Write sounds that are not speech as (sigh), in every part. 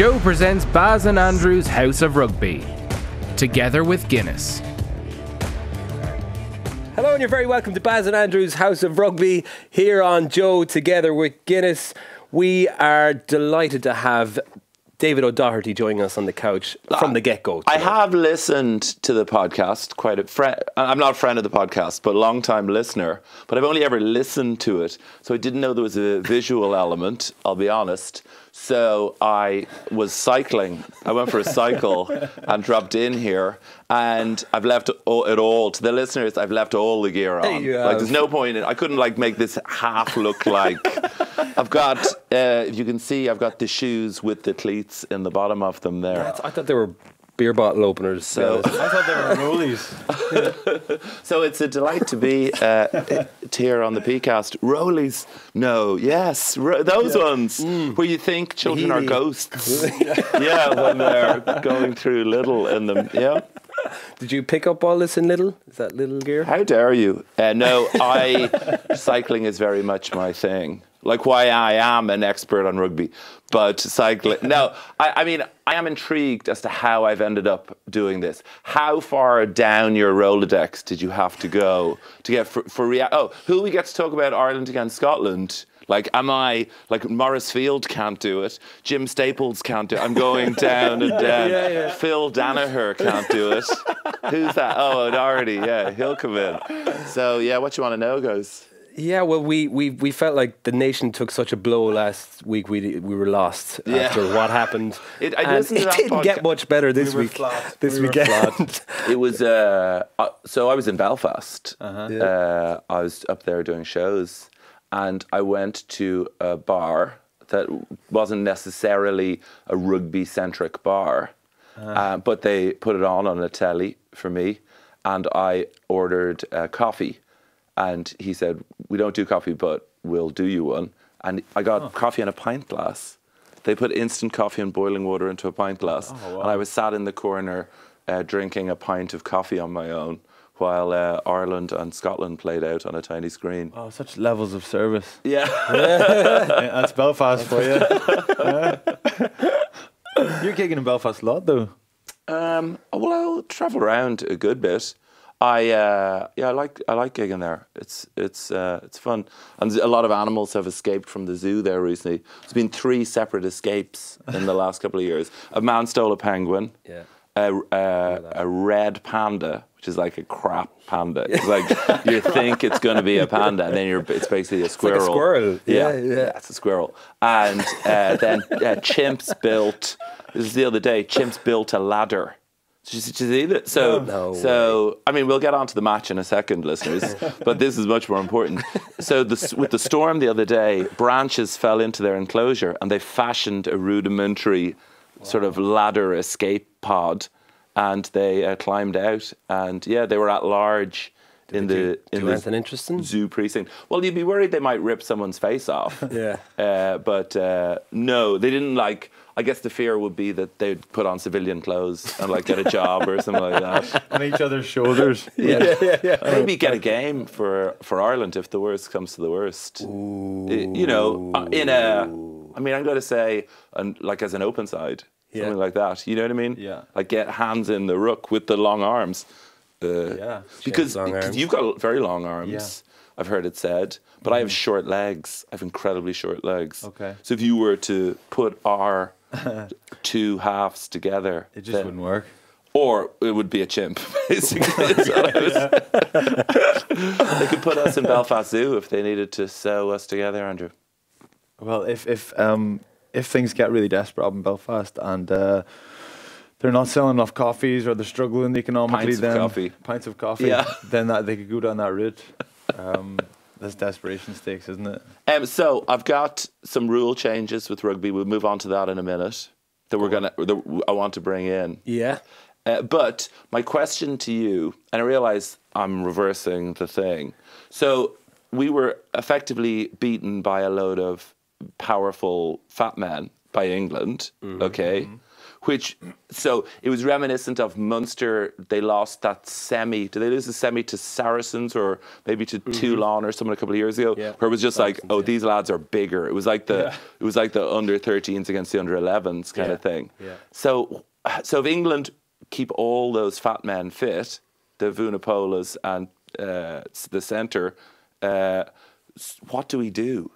Joe presents Baz and Andrew's House of Rugby, together with Guinness. Hello, and you're very welcome to Baz and Andrew's House of Rugby here on Joe together with Guinness. We are delighted to have David O'Doherty joining us on the couch from the get go. I have listened to the podcast quite a friend. I'm not a friend of the podcast, but a long time listener. But I've only ever listened to it, so I didn't know there was a visual element. I'll be honest. So I was cycling. I went for a cycle (laughs) and dropped in here, and I've left all, it all to the listeners. I've left all the gear on. you Like have. there's no point. In, I couldn't like make this half look like. I've got. Uh, if you can see, I've got the shoes with the cleats in the bottom of them there. I thought they were beer bottle openers. So-. I thought they were rollies. (laughs) So it's a delight to be uh, here on the PCast. Rollies, no, yes, ro- those ones where you think children are ghosts. (laughs) yeah, when they're going through little in them. Yeah. did you pick up all this in little? Is that little gear? How dare you? Uh, no, I (laughs) cycling is very much my thing. Like why I am an expert on rugby, but cycling. No, I, I mean I am intrigued as to how I've ended up doing this. How far down your Rolodex did you have to go to get for, for rea- Oh, who we get to talk about Ireland against Scotland? Like, am I like Maurice Field can't do it? Jim Staples can't do it. I'm going down and (laughs) down. Phil Danaher can't do it. Who's that? Oh, O'Doherty. Yeah, he'll come in. So yeah, what you want to know, guys? Yeah, well, we, we, we felt like the nation took such a blow last week. We we were lost Yeah. after what happened. (laughs) It- I And listened to it didn't get much better this were week. flat. (laughs) This We were weekend. (laughs) It was uh, uh, so I was in Belfast. Uh, I was up there doing shows, and I went to a bar that wasn't necessarily a rugby centric bar, uh, but they put it on on a telly for me, and I ordered uh, coffee, and he said we don't do coffee, but we'll do you one, and I got coffee in a pint glass. They put instant coffee and boiling water into a pint glass, and I was sat in the corner uh, drinking a pint of coffee on my own while uh, Ireland and Scotland played out on a tiny screen. Oh, such levels of service. Yeah, Yeah, (laughs) that's Belfast for you. Yeah. (laughs) You're gigging in Belfast a lot, though. um, well, I'll travel around a good bit. I uh, yeah, I like I like gigging there. It's it's uh, it's fun, and a lot of animals have escaped from the zoo there recently. There's been three separate escapes in the last couple of years. A man stole a penguin. Yeah. a, a, a red panda, which is like a crap panda. It's like you (laughs) think it's going to be a panda, and then you're it's basically a squirrel. like a squirrel. squirrel. Yeah, yeah. it's a squirrel. And uh, then uh, chimps built. This is the other day. Chimps built a ladder. Did you, see that? So, No so I mean, we'll get on to the match in a second, listeners. (laughs) but this is much more important. So, the, with the storm the other day, branches fell into their enclosure, and they fashioned a rudimentary sort of ladder escape pod, and they uh, climbed out. And yeah, they were at large in the in do the interesting? zoo precinct. Well, you'd be worried they might rip someone's face off. (laughs) Yeah. Uh, but uh, no, they didn't like. I guess the fear would be that they'd put on civilian clothes and like get a job or something like that. (laughs) On each other's shoulders. (laughs) Yeah, yeah, yeah. Maybe get a game for for Ireland if the worst comes to the worst. I- You know, uh, in a. I mean, I'm going to say, and like as an open side, Yeah. something like that. You know what I mean? Yeah. Like get hands in the rook with the long arms. Uh, Yeah. because long because arms. you've got very long arms. Yeah. I've heard it said, but I have short legs. I have incredibly short legs. Okay. So if you were to put our (laughs) two halves together, It just then- wouldn't work. or it would be a chimp, (laughs) basically. is what I was- (laughs) they could put us in Belfast Zoo if they needed to sew us together, Andrew. Well, if if um if things get really desperate up in Belfast and uh, they're not selling enough coffees or they're struggling economically, Pints of coffee. pints of coffee, Yeah. then that they could go down that route. Um, that's desperation stakes, isn't it? Um, so I've got some rule changes with rugby. We'll move on to that in a minute. That we're gonna. That I want to bring in. Yeah. Uh, but my question to you, and I realize I'm reversing the thing. So we were effectively beaten by a load of powerful fat men by England. Okay, which so it was reminiscent of Munster. They lost that semi. Did they lose the semi to Saracens or maybe to Toulon or someone a couple of years ago? Mm-hmm. Yeah. Where it was just like, oh, yeah. these lads are bigger. It was like the Yeah. it was like the under 13s against the under 11s kind of thing. So so if England keep all those fat men fit, the Vunipolas and uh, the centre, uh, what do we do?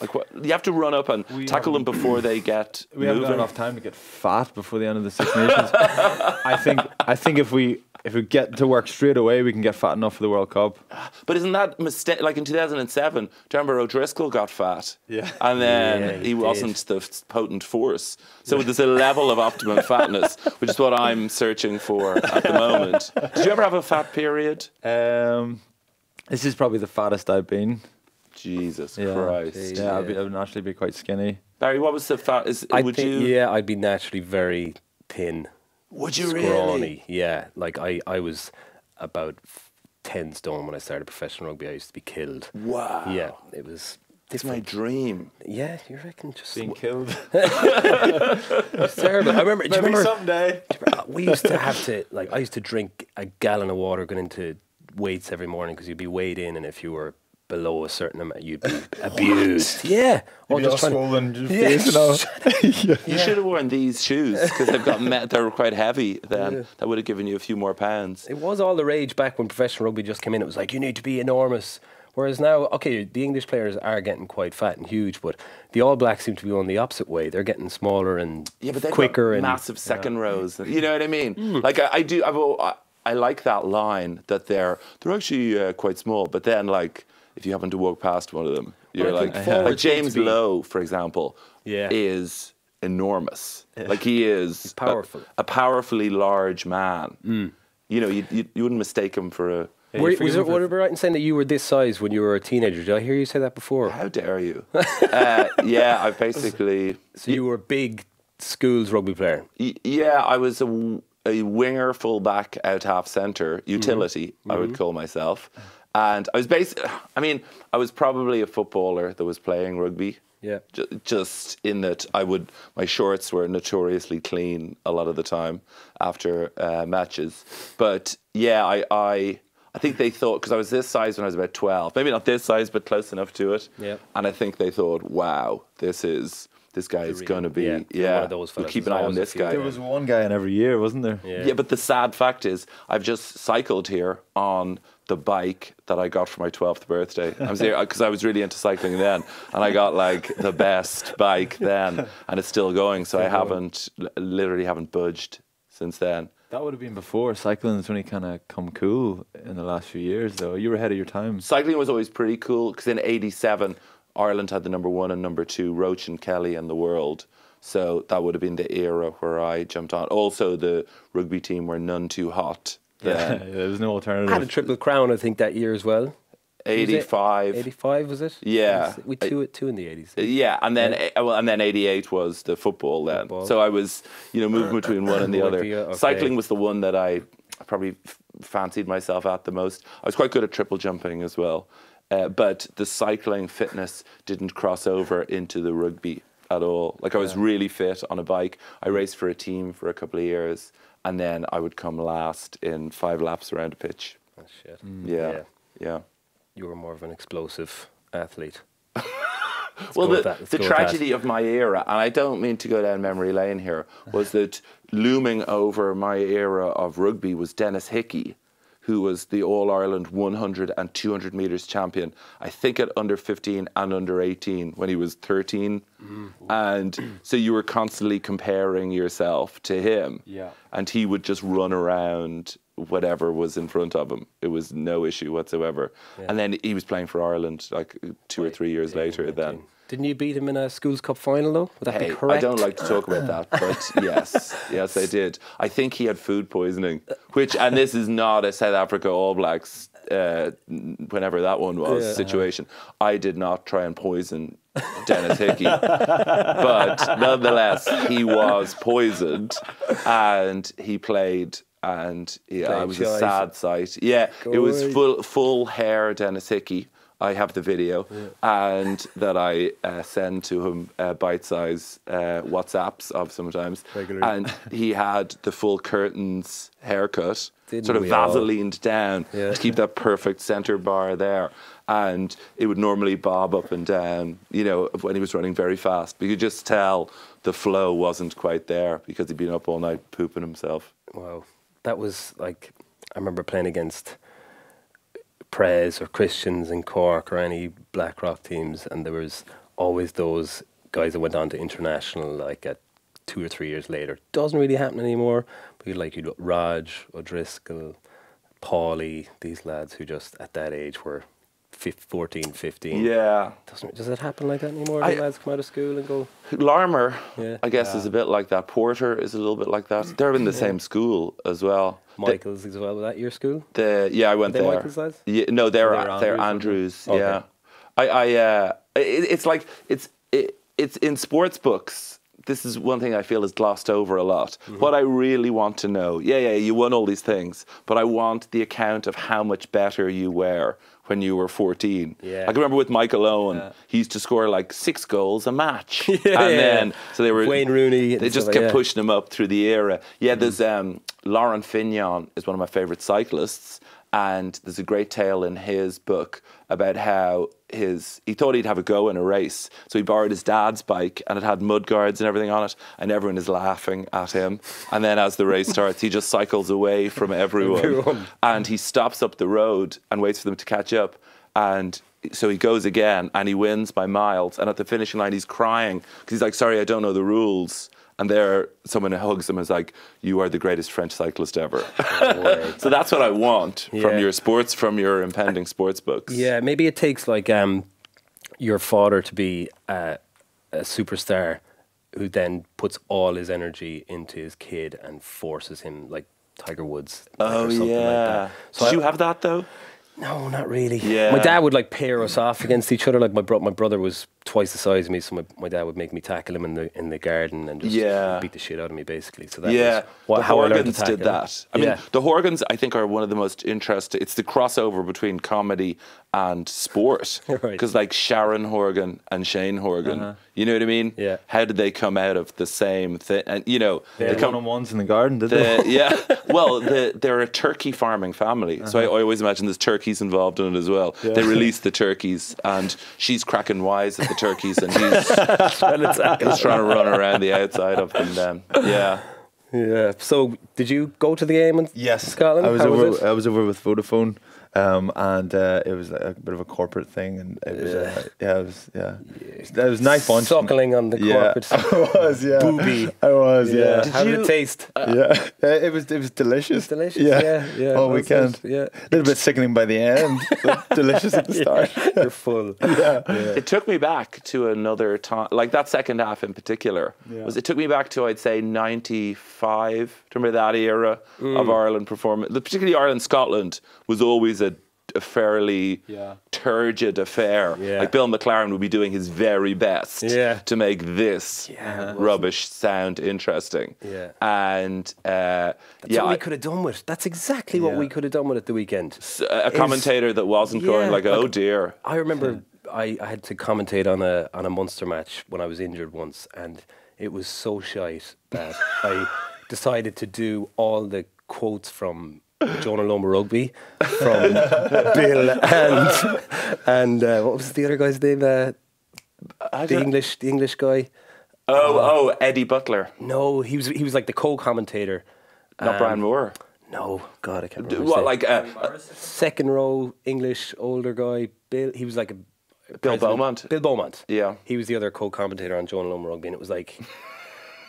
Like what you have to run up and We tackle them before they get We haven't got enough time to get fat before the end of the Six Nations. (laughs) I think I think if we if we get to work straight away, we can get fat enough for the World Cup. But isn't that mistake? Like in 2007, do you remember O'Driscoll got fat? Yeah. And then Yeah, he he, wasn't the potent force. So there's a level of optimum (laughs) fatness, which is what I'm searching for at the moment. Did you ever have a fat period? Um, this is probably the fattest I've been. Jesus Yeah. Christ. Yeah, I'd, be, I'd naturally be quite skinny. Barry, what was the fat? Is, I would think, you? yeah, I'd be naturally very thin, Would you scrawny. really? Yeah, like I, I was about ten stone when I started professional rugby. I used to be killed. Wow. Yeah, it was. It's my dream. Yeah, you reckon just Being killed. (laughs) it's terrible. I remember. do you remember someday. we used to have to like I used to drink a gallon of water going into weights every morning because you'd be weighed in, and if you were below a certain amount, you'd be (laughs) abused. Yeah, or just trying. swollen (laughs) Yeah. face and all. You (laughs) should have worn these shoes because they've got me- they're quite heavy. Then that would have given you a few more pounds. It was all the rage back when professional rugby just came in. It was like you need to be enormous. Whereas now, okay, the English players are getting quite fat and huge, but the All Blacks seem to be going the opposite way. They're getting smaller and Yeah, but they've quicker got and massive second rows. You know what I mean? Like I, I do. I've, I, I like that line that they're they're actually uh, quite small. But then, like, if you happen to walk past one of them, you're I think like, like James be- Lowe, for example, Yeah. is enormous. Like he is a- powerful. a, powerfully large man. Mm. You know, you, you you wouldn't mistake him for a. Were, was it, him for- were right in saying that you were this size when you were a teenager? Did I hear you say that before? How dare you? (laughs) uh, yeah, I basically. So you were a big schools rugby player. Y- Yeah, I was a winger, fullback, out half centre, mm-hmm. utility. I would mm-hmm. call myself, uh-huh. And I was based. I mean, I was probably a footballer that was playing rugby. Yeah. Ju- just in that I would, my shorts were notoriously clean a lot of the time after uh, matches. But yeah, I, I, I think they thought because I was this size when I was about twelve, maybe not this size, but close enough to it. Yeah. And I think they thought, wow, this is this guy is going to be yeah, yeah. one of those we'll keep an eye on this guy. there. There was one guy in every year, wasn't there? Yeah. Yeah, but the sad fact is, I've just cycled here on the bike that I got for my 12th birthday. (laughs) I was there because I was really into cycling then, and I got like the best bike then, and it's still going. So I haven't, li- literally haven't budged since then. That would have been before cycling has only kind of come cool in the last few years, though. You were ahead of your time. Cycling was always pretty cool because in '87, Ireland had the number one and number two, Roche and Kelly, in the world. So that would have been the era where I jumped on. Also, the rugby team were none too hot. Yeah, (laughs) there was no alternative. had a triple crown, I think, that year as well. Was 85. 85 was it? Yeah. We two, two in the 80s. Yeah, and then eh, well, and then '88 was the football then. Football. So I was, you know, moving between one and the other. Okay. Cycling was the one that I probably f- fancied myself at the most. I was quite good at triple jumping as well, uh, but the cycling fitness didn't cross over into the rugby at all. Like I was really fit on a bike. I raced for a team for a couple of years, and then I would come last in five laps around a pitch. Oh, shit. Mm. Yeah, yeah. You were more of an explosive athlete. (laughs) well, the, let's the go tragedy of my era, and I don't mean to go down memory lane here, was that looming over my era of rugby was Denis Hickie, who was the All Ireland 100 and 200 metres champion, I think at under 15 and under 18 when he was 13. Mm. And (clears throat) so you were constantly comparing yourself to him. Yeah. And he would just run around whatever was in front of him. It was no issue whatsoever. And then he was playing for Ireland like two or three years later then. Didn't you beat him in a schools cup final though? Would that Hey, be correct? I don't like to talk about that, but (laughs) yes, yes, I did. I think he had food poisoning, which, and this is not a South Africa All Blacks, uh, whenever that one was Yeah. situation. I did not try and poison Denis Hickie, but nonetheless, he was poisoned, and he played. And yeah, it was a sad sight. Yeah, it was full full hair Denis Hickie I have the video, and that I uh, send to him uh, bite-size uh, WhatsApps of sometimes. Regularly. And he had the full curtains haircut, Didn't sort of we all? vaselined down Yeah. to keep that perfect center bar there. And it would normally bob up and down, you know, when he was running very fast. But you could just tell the flow wasn't quite there because he'd been up all night pooping himself. Wow, that was like I remember playing against Prez or Christians in Cork or any Blackrock teams, and there was always those guys that went on to international like at two or three years later. Doesn't really happen anymore. But you'd like you Raj O'Driscoll, Paulie, these lads who just at that age were fif- 14, 15. Yeah. Doesn't does it happen like that anymore? I- the lads come out of school and go. Larmour, Yeah. I guess, is a bit like that. Porter is a little bit like that. They're in the same school as well. The- Michaels as well. Was that your school? The, yeah, I went they there. Michael's lads? Yeah, no, they're They're they're Andrews, Andrews. Okay. Yeah, I, I, uh, it, it's like it's it, it's in sports books. This is one thing I feel is glossed over a lot. Mm-hmm. What I really want to know, yeah, yeah, you won all these things, but I want the account of how much better you were when you were 14. Yeah. I can remember with Michael Owen, he used to score like six goals a match. (laughs) and yeah. then, so they were. Wayne Rooney They just like- kept yeah. pushing him up through the era. Yeah, there's um, Laurent Fignon is one of my favorite cyclists, and there's a great tale in his book about how his he thought he'd have a go in a race, so he borrowed his dad's bike and it had mud guards and everything on it, and everyone is laughing at him. And then as the race starts, he just cycles away from everyone, Everyone. and he stops up the road and waits for them to catch up, and. So he goes again and he wins by miles. And at the finishing line, he's crying because he's like, "Sorry, I don't know the rules." And there, someone hugs him and is like, "You are the greatest French cyclist ever." (laughs) so that's what I want Yeah. from your sports, from your impending sports books. Yeah, maybe it takes like um, your father to be a, a superstar who then puts all his energy into his kid and forces him like Tiger Woods. Oh or something yeah. Like that. So Did I- you have that though? No, not really. Yeah. My dad would like pair us off against each other. Like my bro- my brother was twice the size of me, so my, my dad would make me tackle him in the in the garden and just Yeah. beat the shit out of me basically. So that yeah, was what, the how I learned to Horgans did that. I yeah. mean, the Horgans, I think, are one of the most interesting. It's the crossover between comedy and sport. (laughs) Right. Because like Sharon Horgan and Shane Horgan, uh-huh. you know what I mean? Yeah. How did they come out of the same thing? And you know, They they come. one-on-ones in the garden, did they? (laughs) Yeah, (laughs) well, the, they're a turkey farming family, so uh-huh. I, I always imagine there's turkeys involved in it as well. They release the turkeys, and she's cracking wise at the turkeys, and he's, he's trying to run around the outside of them. Then, yeah, yeah. So did you go to the game in Yes, Scotland? I was How over. was? I was over with Vodafone, um, and uh, it was a bit of a corporate thing, and it was uh, yeah, it was yeah, it was nice fun. Suckling on the Yeah, corporate (laughs) I was yeah, Booby. I was yeah, Yeah. How did you- it taste? yeah. Uh, It was it was delicious. delicious. Yeah, Yeah, yeah. All weekend. it, Yeah. A little bit sickening by the end, (laughs) but delicious at the start. (laughs) You're full. Yeah. it took me back to another time, like that second half in particular. Yeah. Was it took me back to I'd say '95. Remember that era Mm. of Ireland performance, particularly Ireland Scotland was always a, a fairly Yeah. turgid affair. Yeah. Like Bill McLaren would be doing his very best Yeah. to make this rubbish sound interesting. Yeah. and uh, That's yeah, what we I- could have done with. it. That's exactly what we could have done with it the weekend. a commentator that wasn't going like, oh like- dear. I remember I, I had to commentate on a on a Munster match when I was injured once, and it was so shite that I decided to do all the quotes from Jonah Lomu Rugby from (laughs) Bill and and uh, what was the other guy's name? Uh, the English the English guy. Oh, oh, Eddie Butler, No, he was he was like the co-commentator. not Um, Brian Moore. No, God, I can't D- remember. What, name. like uh, second row English older guy, Bill. He was like a Bill president- Beaumont? Bill Beaumont. Yeah. he was the other co-commentator on Jonah Lomu Rugby, and it was like.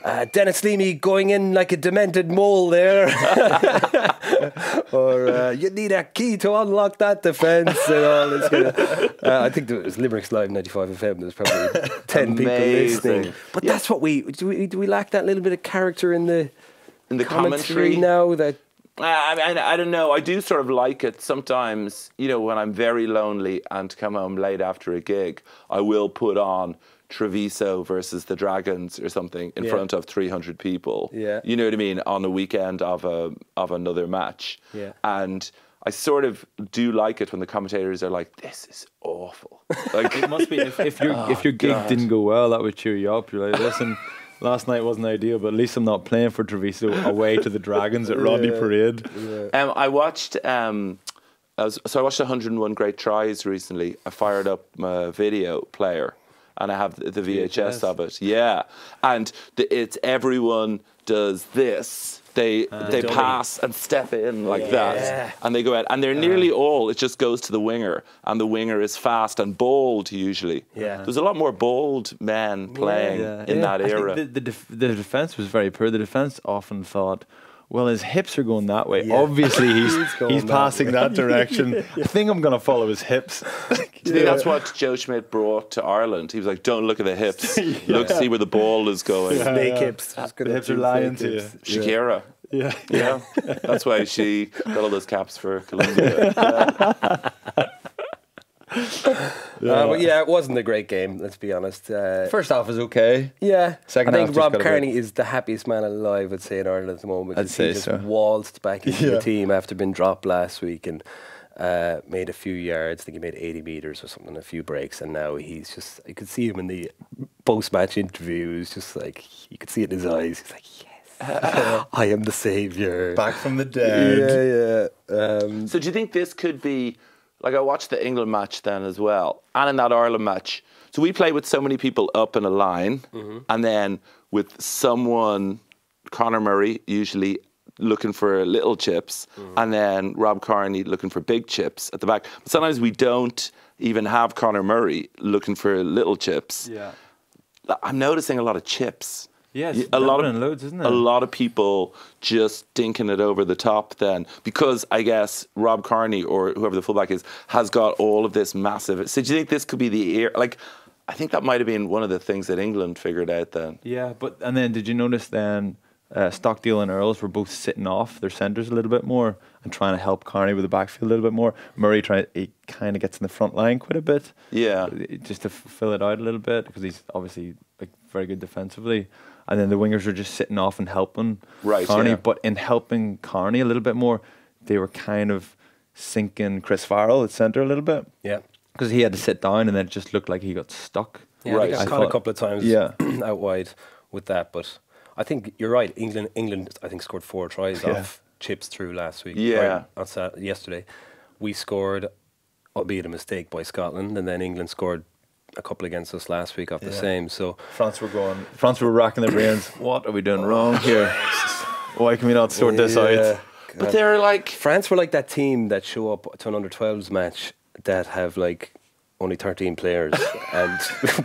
Uh, Denis Leamy going in like a demented mole there, (laughs) or uh, you need a key to unlock that defence and all this. Kind of, uh, I think it was Limerick's Live 95 FM. There's probably (laughs) ten people Amazing. listening, but that's what we do. We do we lack that little bit of character in the in the commentary, commentary now that I, I, I don't know. I do sort of like it sometimes. You know, when I'm very lonely and come home late after a gig, I will put on Treviso versus the Dragons or something in Yeah. front of 300 people. Yeah. You know what I mean? On a weekend of a of another match. Yeah. And I sort of do like it when the commentators are like, "This is awful." Like It must be if, if your (laughs) Oh, if your gig God. didn't go well, that would cheer you up. You're like, listen, (laughs) last night wasn't ideal, but at least I'm not playing for Treviso away to the Dragons at Rodney Parade. Yeah. Um, I watched. Um, I was, so I watched 101 Great Tries recently. I fired up my video player, and I have the, the VHS, of it. Yeah, and the, it's everyone does this. They uh, they Dummy. pass and step in like Yeah. that, and they go out, and they're uh-huh. nearly all. It just goes to the winger, and the winger is fast and bold usually. Yeah. there's a lot more bold men playing in that I era. The, the, def- the defense was very poor. The defense often thought, well, his hips are going that way. Yeah. Obviously, he's (laughs) He's he's that passing that direction. (laughs) I think I'm going to follow his hips. Do you think that's what Joe Schmidt brought to Ireland? He was like, "Don't look at the hips. (laughs) Look, see where the ball is going." Snake hips. Just The gonna hips are lying to you. hips. Shakira. Yeah. Yeah, that's why she got all those caps for Colombia. Uh, but yeah, it wasn't a great game. Let's be honest. Uh, First half was okay. yeah, Second I half think just Rob got a bit- Kearney is the happiest man alive. I'd say in Ireland at the moment. I'd 'cause say he just so. waltzed back into Yeah. the team after being dropped last week and uh, made a few yards. I think he made 80 meters or something, a few breaks, and now he's just. You could see him in the post-match interviews. Just like you could see it in his eyes. He's like, "Yes, (laughs) I am the savior." Back from the dead. Yeah, yeah. Um, so, do you think this could be like I watched the England match then as well, and in that Ireland match? So we play with so many people up in a line, mm-hmm. and then with someone, Conor Murray usually looking for little chips, mm-hmm. and then Rob Kearney looking for big chips at the back. But sometimes we don't even have Conor Murray looking for little chips. Yeah. I'm noticing a lot of chips. Yeah, it's Y- a lot of loads, isn't it? A lot of people just dinking it over the top then because I guess Rob Kearney or whoever the fullback is has got all of this massive. So do you think this could be the ear? Like, I think that might have been one of the things that England figured out then. Yeah, but and then did you notice then uh, Stockdale and Earls were both sitting off their centres a little bit more and trying to help Kearney with the backfield a little bit more. Murray try he kind of gets in the front line quite a bit. Yeah. just to f- fill it out a little bit because he's obviously like very good defensively. And then the wingers are just sitting off and helping Right, Kearney. yeah. But in helping Kearney a little bit more, they were kind of sinking Chris Farrell at centre a little bit yeah. because he had to sit down and then it just looked like he got stuck. Yeah, Right. I got caught a couple of times Yeah. (clears throat) out wide with that, but I think you're right. England, England, I think scored four tries Yeah. off chips through last week. Yeah. right, on Sat- yesterday, we scored, albeit a mistake by Scotland, and then England scored a couple against us last week off the same. So France were going. France were racking their brains. (laughs) What are we doing wrong here? (laughs) Why can we not sort this Yeah. out? But they're like, France were like that team that show up to an under 12s match that have like only 13 players (laughs) and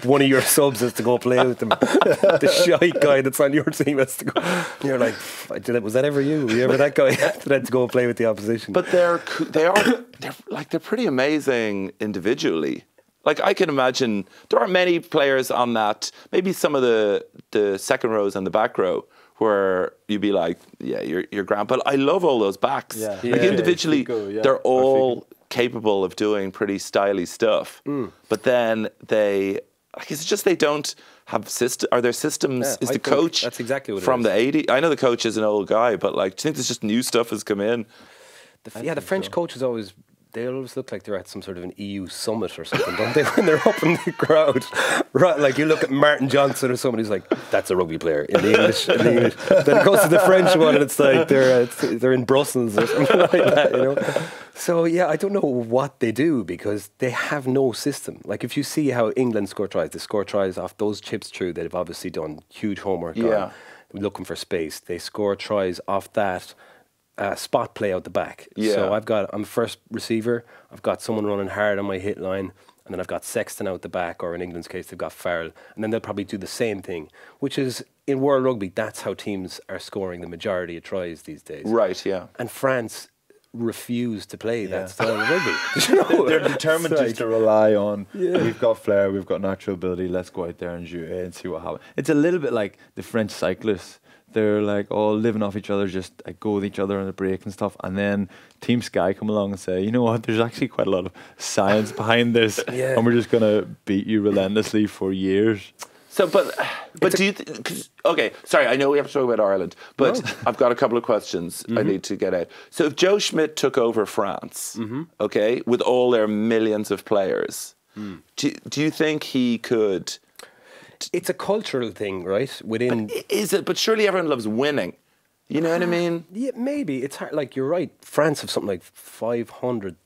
one of your subs has to go play with them. the shy guy that's on your team has to go. And you're like, did it, was that ever you? Were you ever that guy that had to go play with the opposition? but they're coo- they are (coughs) they're like they're pretty amazing individually. Like I can imagine there aren't many players on that. Maybe some of the the second rows and the back row where you'd be like, yeah, you're you're grand. But I love all those backs. Yeah. Like Yeah. individually, Figo, yeah. they're all capable of doing pretty styly stuff. Mm. But then they. Like it's just they don't have system. Are there systems? Yeah, is I the coach that's exactly what it from is. the 80? I know the coach is an old guy, but like, do you think there's just new stuff has come in? The yeah, the French coaches always they always look like they're at some sort of an EU summit or something, don't they? (laughs) When they're up in the crowd, right? Like you look at Martin Johnson or somebody's like, "That's a rugby player" in the English. In the English. Then it goes to the French one, and it's like they're uh, they're in Brussels or something (laughs) like that, you know. So yeah, I don't know what they do because they have no system. Like if you see how England score tries, they score tries off those chips through. They've obviously done huge homework. Yeah. on looking for space. They score tries off that uh, spot play out the back. Yeah. So I've got I'm first receiver. I've got someone running hard on my hit line, and then I've got Sexton out the back, or in England's case, they've got Farrell, and then they'll probably do the same thing. Which is in world rugby, that's how teams are scoring the majority of tries these days. Right. Yeah. And France refuse to play Yeah. that style of rugby. (laughs) You know? They're determined It's just to rely on. yeah. We've got flair, we've got natural ability. Let's go out there and shoot it and see what happens. It's a little bit like the French cyclists. They're like all living off each other, just like, go with each other on the break and stuff. And then Team Sky come along and say, you know what? There's actually quite a lot of science behind this, (laughs) Yeah. and we're just gonna beat you relentlessly for years. So, but but do you? Th- 'cause- okay, sorry. I know we have to talk about Ireland, but I've got a couple of questions I mm-hmm. need to get out. So, if Joe Schmidt took over France, mm-hmm. okay, with all their millions of players, mm. do do you think he could? It's a cultural thing, right? Within I- Is it? But surely everyone loves winning. You know what I mean? Yeah, maybe it's hard. Like you're right. France have something like five hundred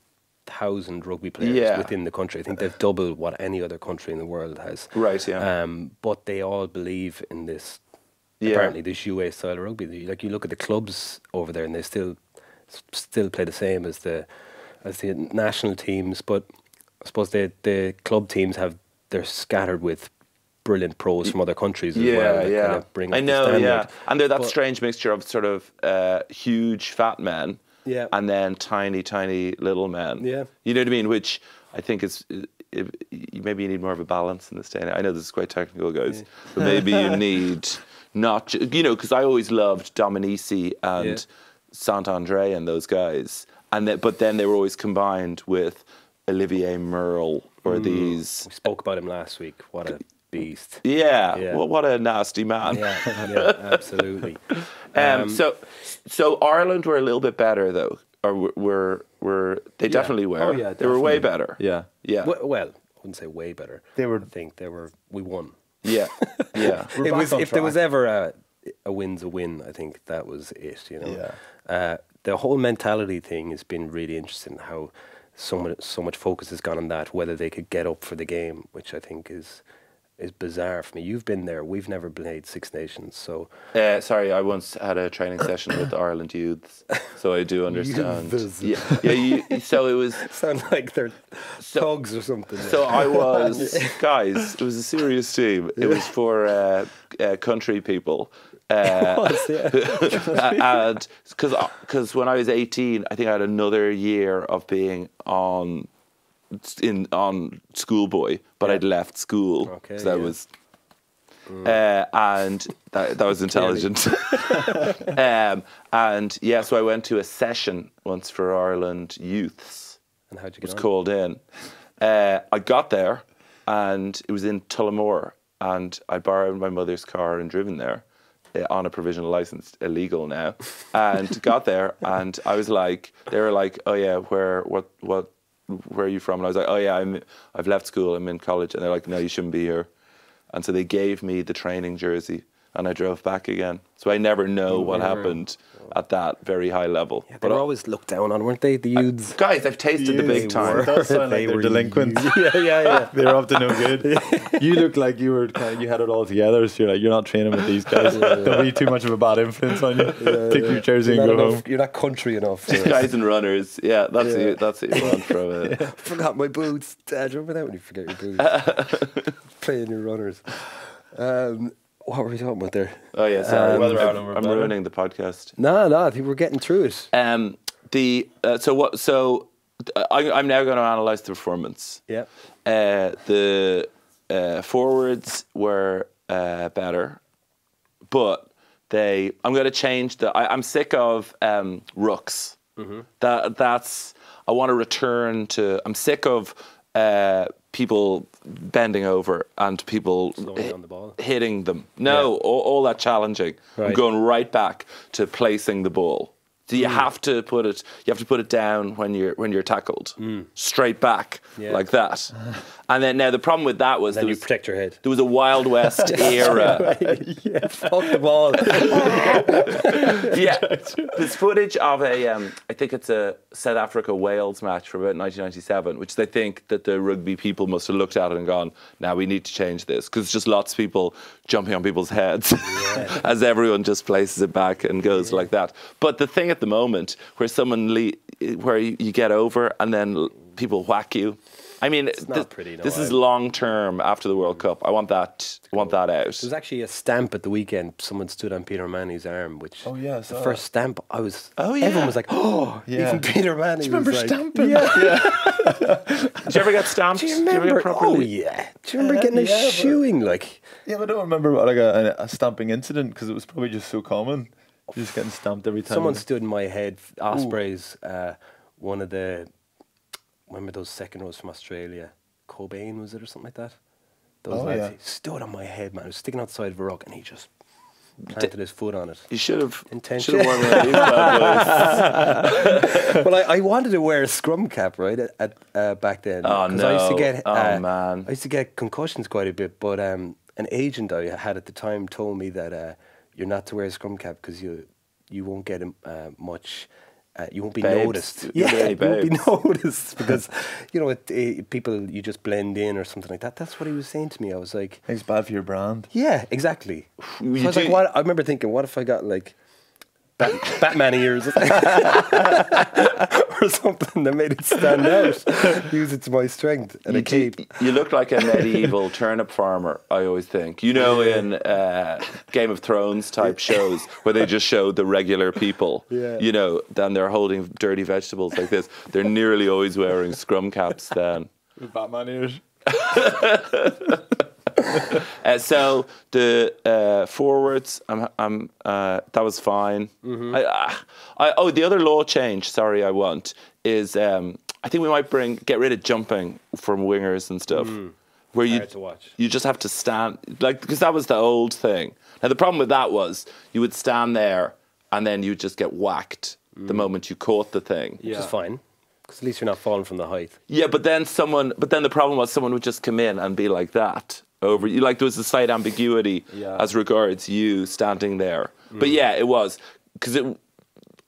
thousand rugby players Yeah. within the country. I think they've double what any other country in the world has. Right, yeah. Um, but they all believe in this. Yeah. Apparently, this UA style of rugby. Like you look at the clubs over there, and they still still play the same as the as the national teams. But I suppose the the club teams have they're scattered with brilliant pros from other countries as Yeah, well. yeah. Kind of bring I know, yeah. And they're that But- strange mixture of sort of uh, huge fat men, Yeah. and then tiny, tiny little men. Yeah. you know what I mean. Which I think is. If, maybe you need more of a balance in this day. I know this is quite technical, guys, but maybe you (laughs) need not, you know, because I always loved Dominici and Yeah. Saint-André and those guys, and that, but then they were always combined with Olivier Merle or these. We spoke about him last week. What a beast. Yeah, Yeah. Well, what a nasty man. Yeah, yeah, (laughs) absolutely. Um, so, so Ireland were a little bit better though, or were were, were they definitely were? Oh, yeah, they were way better. Yeah. yeah, well, well, I wouldn't say way better. They were- I think they were. We won. yeah, (laughs) yeah. It was on if there was ever a a win's a win. I think that was it. You know. Yeah. Uh, the whole mentality thing has been really interesting. How so much so much focus has gone on that. Whether they could get up for the game, which I think is is bizarre for me. You've been there. We've never played Six Nations, so Uh, sorry, I once had a training session with the Ireland youths, so I do (laughs) understand. Yeah, yeah. You, so it was. (laughs) sound like they're thugs or something. So I (laughs) was, guys. It was a serious team. It was for uh, uh, country people. Uh, was, yeah. and because because when I was eighteen, I think I had another year of being on in on schoolboy, but Yeah. I'd left school Okay, because I yeah. was. Uh, and that, that was (laughs) intelligent. (laughs) um, and yeah, so I went to a session once for Ireland youths and how'd you was get on? called in. Uh, I got there, and it was in Tullamore, and I borrowed my mother's car and driven there uh, on a provisional license, illegal now, and (laughs) got there, and I was like, they were like, oh yeah, where, what, what, where are you from? And I was like, oh yeah, I'm, I've left school, I'm in college, and they're like, no, you shouldn't be here, and so they gave me the training jersey, and I drove back again. So I never know what happened at that very high level. Yeah, they But were I- always looked down on, weren't they? The youths. guys, I've tasted the big Youths. time. It does sound like They they're were delinquents. (laughs) yeah, yeah, yeah. (laughs) They're up to no good. (laughs) You look like you were kind of, you had it all together. So you're like you're not training with these guys. They'll be too much of a bad influence on you. Take your jersey You're and not, go enough, home. you're not country enough. to- guys and runners. Yeah, that's Yeah. it. That's it. You want from it. forgot my boots. Dad, remember that when you forget your boots? Playing your runners. Um, what were we talking about there? Oh yeah, sorry. Um, Whether I'm, I'm ruining the podcast. No, no, I think we're getting through it. Um, the uh, so what? So uh, I, I'm now going to analyze the performance. Yeah. Uh, the uh, forwards were uh, better, but they. I'm going to change the. I, I'm sick of um, rooks. That that's. I want to return to. I'm sick of uh, people bending over and people the ball. hitting them. No, Yeah. all, all that challenging. I'm Right. going right back to placing the ball. So you have to put it. You have to put it down when you're when you're tackled, straight back Yeah. like that. (laughs) and then now the problem with that was Then there you was, protect your head. there was a Wild West (laughs) era. (laughs) yeah, fuck the ball. yeah, there's footage of a. Um, I think it's a South Africa Wales match from about 1997, which they think that the rugby people must have looked at it and gone, "Now we need to change this," because just lots of people jumping on people's heads as everyone just places it back and goes like that. But the thing at the moment where someone le- where you, you get over and then people whack you. I mean, not thi- pretty, no, this is long term after the World Cup. I want that. Want that out. There was actually a stamp at the weekend. Someone stood on Peter Manny's arm, which Oh, yeah, the saw first stamp. I was. Oh, yeah. Everyone was like, "Oh, Yeah. even Peter Manny." remember was like, stamping? Yeah. (laughs) (laughs) Did you ever get stamped? Do you Did ever remember? get properly? Oh yeah. Do you remember Uh, getting a yeah, but- shoeing like? Yeah, but I don't remember like a, a stamping incident because it was probably just so common. Just getting stamped every time. Someone stood in my head. Ospreys. Uh, one of the. Remember those second rows from Australia? Cockbain was it or something like that? Those Oh, lads, yeah. he stood on my head, man. I was sticking outside of a rock, and he just planted his foot on it. You should have Intention. should have worn one of these bad boys. (laughs) well, I, I wanted to wear a scrum cap, right, at, at uh, back then. Oh, 'cause I used to no. get, Oh, uh, man. I used to get concussions quite a bit, but um, an agent I had at the time told me that uh, you're not to wear a scrum cap because you you won't get um, uh, much. Uh, you won't be Babes. noticed. Yeah, (laughs) you won't be noticed (laughs) because you know it, eh, people you just blend in or something like that. That's what he was saying to me. I was like, It's bad for your brand. yeah, exactly. So I was like, what? I remember thinking, what if I got like Bat- Batman ears (laughs) or something that made it stand out? Use it to my strength and You, a cape. do- you look like a medieval (laughs) turnip farmer. I always think. You know, in uh, Game of Thrones type shows where they just show the regular people. Yeah. You know, then they're holding dirty vegetables like this. They're nearly always wearing scrum caps. Then. With Batman ears. (laughs) (laughs) Uh, so the uh, forwards, I'm, I'm, uh, that was fine. Mm-hmm. I, I, I, oh, the other law change. Sorry, I want is um, I think we might bring get rid of jumping from wingers and stuff, where you Mm. To watch. you just have to stand like because that was the old thing. Now the problem with that was you would stand there and then you'd just get whacked the Mm. moment you caught the thing. Which is fine. Because at least you're not falling from the height. Yeah, but then someone, but then the problem was someone would just come in and be like that over you. Like there was a slight ambiguity Yeah. as regards you standing there. Mm. But yeah, it was because it,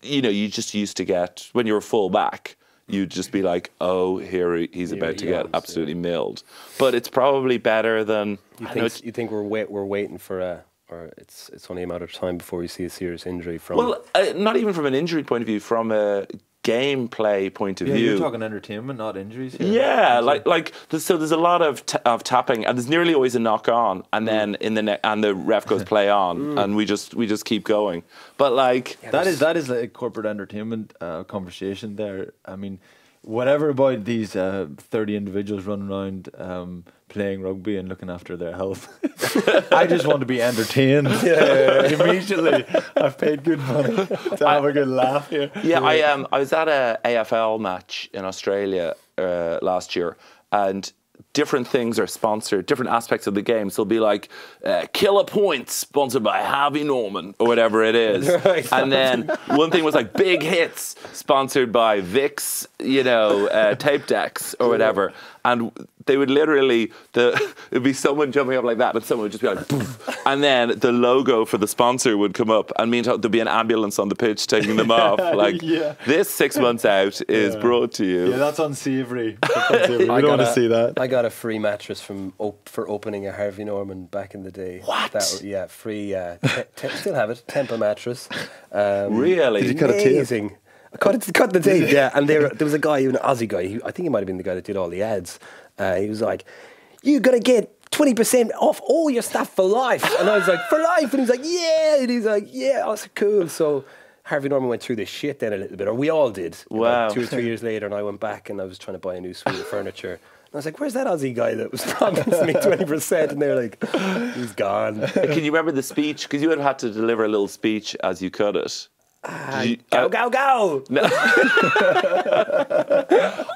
you know, you just used to get when you were full back, you'd just be like, oh, here he's Here about to he get comes, absolutely milled. But it's probably better than You think you think we're wait, we're waiting for a or it's it's only a matter of time before we see a serious injury from well, uh, not even from an injury point of view, from a gameplay point of Yeah, view. you're talking entertainment, not injuries. Here. Yeah, like like so. There's a lot of t- of tapping, and there's nearly always a knock on, and then in the ne- and the ref goes (laughs) play on, and we just we just keep going. But like, that is that is like a corporate entertainment uh, conversation there. I mean, whatever about these uh, thirty individuals running around um, playing rugby and looking after their health. (laughs) I just want to be entertained. (laughs) Immediately, I've paid good money to have a good laugh here. yeah, I um I was at a AFL match in Australia uh, last year, and different things are sponsored, different aspects of the game. So it'll be like uh, Killer Points, sponsored by Harvey Norman, or whatever it is. (laughs) Right. And then (laughs) one thing was like Big Hits, sponsored by Vicks, you know, uh, tape decks or whatever. And they would literally, the (laughs) it'd be someone jumping up like that, and someone would just be like, "Poof," and then the logo for the sponsor would come up, and meantime there'd be an ambulance on the pitch taking them (laughs) off. Like, Yeah. this six months out (laughs) is Yeah. brought to you. Yeah, that's unsavory. That's unsavory. we I don't want to see that. I got a free mattress from op- for opening a Harvey Norman back in the day. What? That, yeah, free. Uh, te- te- still have it. Tempur mattress. Um, Really? Did you cut a tape? amazing. I cut, it, cut the tape, yeah. And there, (laughs) there was a guy, an Aussie guy. He, I think he might have been the guy that did all the ads. Uh, he was like, "You're gonna get." 20% off all your stuff for life. And I was like, for life? And he's like, yeah. And he's like, yeah, I was like, cool. So Harvey Norman went through this shit then a little bit, or we all did. About Wow. two or three (laughs) years later, and I went back and I was trying to buy a new suite of furniture. And I was like, where's that Aussie guy that was (laughs) promising me 20%? And they're like, he's gone. Can you remember the speech? Because you would have had to deliver a little speech as you cut it. Did you- Go, uh, go, go. (laughs)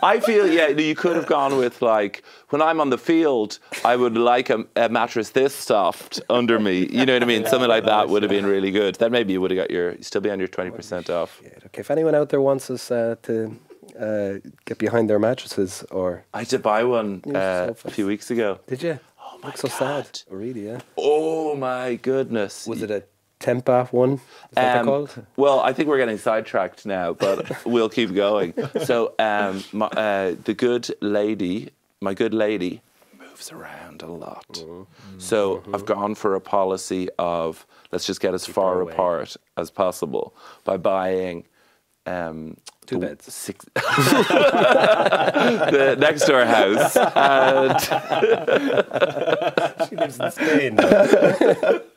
I feel yeah, you could have gone with like when I'm on the field, I would like a, a mattress this soft under me. You know what I mean? Something like that would have been really good. Then maybe you would have got your you still be on your twenty percent off. Yeah, okay, if anyone out there wants us uh, to uh, get behind their mattresses, or I had to buy one uh, a few weeks ago. did you? Oh my Look so God. sad. Really, yeah. Oh my goodness! Was it a Tempur one? Is that Um, called? Well, I think we're getting sidetracked now, but (laughs) we'll keep going. So, um, my, uh, the good lady, my good lady, moves around a lot. Mm-hmm. So I've gone for a policy of let's just get as far apart as possible by buying. Um, Two beds. Six, (laughs) the next door house. And (laughs) She lives in Spain.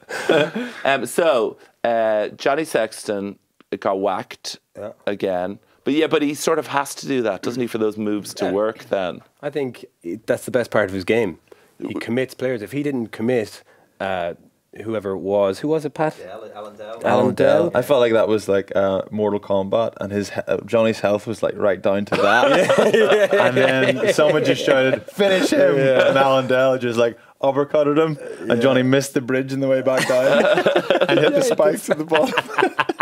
(laughs) Um, so uh, Johnny Sexton got whacked Yeah. again, but yeah, but he sort of has to do that, doesn't he, for those moves to Yeah. work? Then I think that's the best part of his game. He commits players. If he didn't commit, uh, whoever it was, who was it, Pat? Yeah, Allan Dell. Allan Dell. I felt like that was like uh, Mortal Kombat, and his he- uh, Johnny's health was like right down to that. (laughs) and then someone just shouted, "Finish him!" And Allan Dell just like, uppercutted him, and Johnny missed the bridge on the way back down (laughs) and hit the spikes at the bottom. (laughs)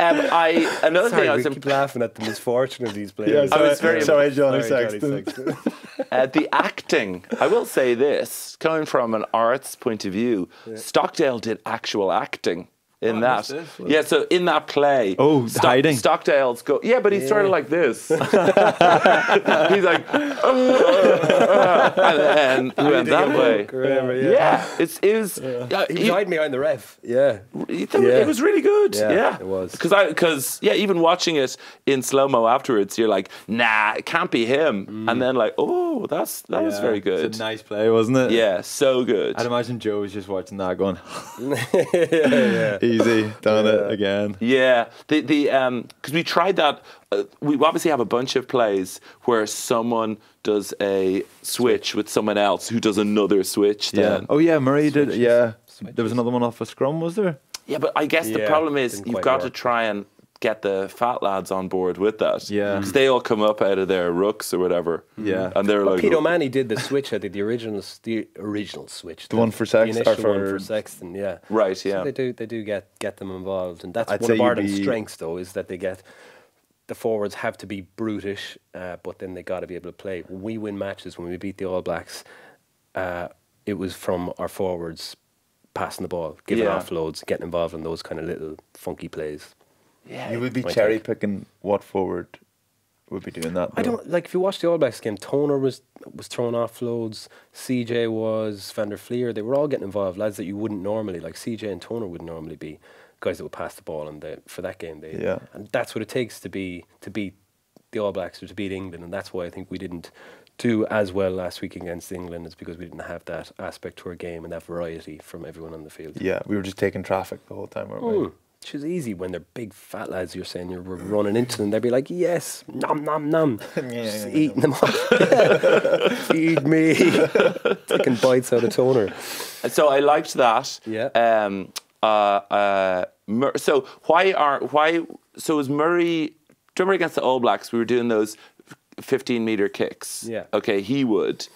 Um, I another Sorry, thing I we was keep laughing at the misfortune of these players. Yeah, I sorry, was very- sorry, Johnny Sorry, Sexton. Sexton. (laughs) uh, the acting. I will say this, coming from an arts point of view, Stockdale did actual acting. In I that, missed yeah. So in that play, Oh, hiding. Stockdale's go, yeah, but he's sort of like this. (laughs) (laughs) he's like, oh, oh, and then he went that way. Whatever, Yeah, yeah. it's it was. Yeah, He was he- hiding behind the ref. Yeah. you Yeah. It was really good. Yeah, Yeah, it was. Because I, because yeah, even watching it in slow mo afterwards, you're like, nah, it can't be him. And mm. then like, oh, that's that was very good. It's a nice play, wasn't it? yeah, so good. I'd imagine Joe was just watching that going, (laughs) yeah. Easy, done it again. Yeah, the the um because we tried that. Uh, we obviously have a bunch of plays where someone does a switch with someone else who does another switch. Yeah. Then. Oh yeah, Murray did. Yeah. There was another one off a scrum, was there? Yeah, but I guess the problem is you've quite got to try and get the fat lads on board with that. Yeah. because they all come up out of their rucks or whatever. Yeah. and they're Well, like, Pete O'Mahony did the switch. I think the original, the original switch. The one for Sex- the or initial one for- for Sexton. Yeah, Right, So yeah. they do. They do get get them involved, and that's I'd one of you'd Ireland's strengths, though, is that they get the forwards have to be brutish, uh, but then they got to be able to play. When we win matches, when we beat the All Blacks, uh, it was from our forwards passing the ball, giving Yeah. offloads, getting involved in those kind of little funky plays. Yeah, You would be cherry think. picking what forward would be doing that. I don't like if you watch the All Blacks game. Toner was was throwing off loads. CJ was Van der Flier. They were all getting involved. Lads that you wouldn't normally like. CJ and Toner would normally be guys that would pass the ball. And they, for that game, they Yeah. and that's what it takes to be to beat the All Blacks or to beat England. And that's why I think we didn't do as well last week against England. It's because we didn't have that aspect to our game and that variety from everyone on the field. Yeah, we were just taking traffic the whole time, weren't we? Hmm. Which is easy when they're big fat lads. You're saying you're running into them. They'd be like, "Yes, nom nom nom," (laughs) just eating them up. (laughs) Feed me, (laughs) taking bites out of toner. So I liked that. Yeah. Um. Uh. Uh. Mur- so why are why? So was Murray? Do remember against the All Blacks? We were doing those fifteen meter kicks. Yeah. Okay. He would.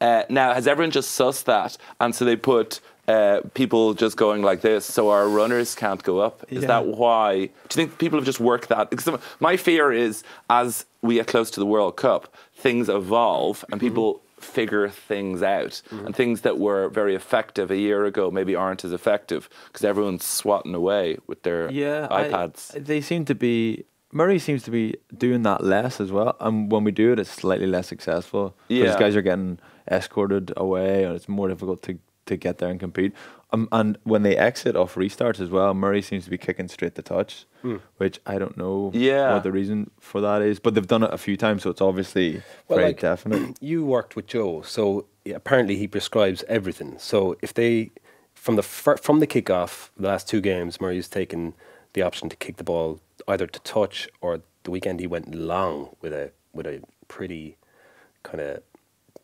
Uh, now has everyone just sussed that, and so they put uh, people just going like this, so our runners can't go up. Is Yeah. that why? Do you think people have just worked that? Because my fear is, as we get close to the World Cup, things evolve and people figure things out, and things that were very effective a year ago maybe aren't as effective because everyone's swatting away with their Yeah, I- iPads. they seem to be. Murray seems to be doing that less as well, and when we do it, it's slightly less successful. Yeah. because guys are getting escorted away, and it's more difficult to to get there and compete. Um, and when they exit off restarts as well, Murray seems to be kicking straight to touch, which I don't know Yeah. what the reason for that is, but they've done it a few times, so it's obviously Well, very like, definite. (clears throat) You worked with Joe, so apparently he prescribes everything. So if they, from the from the kickoff, the last two games, Murray's taken the option to kick the ball either to touch or the weekend he went long with a with a pretty kind of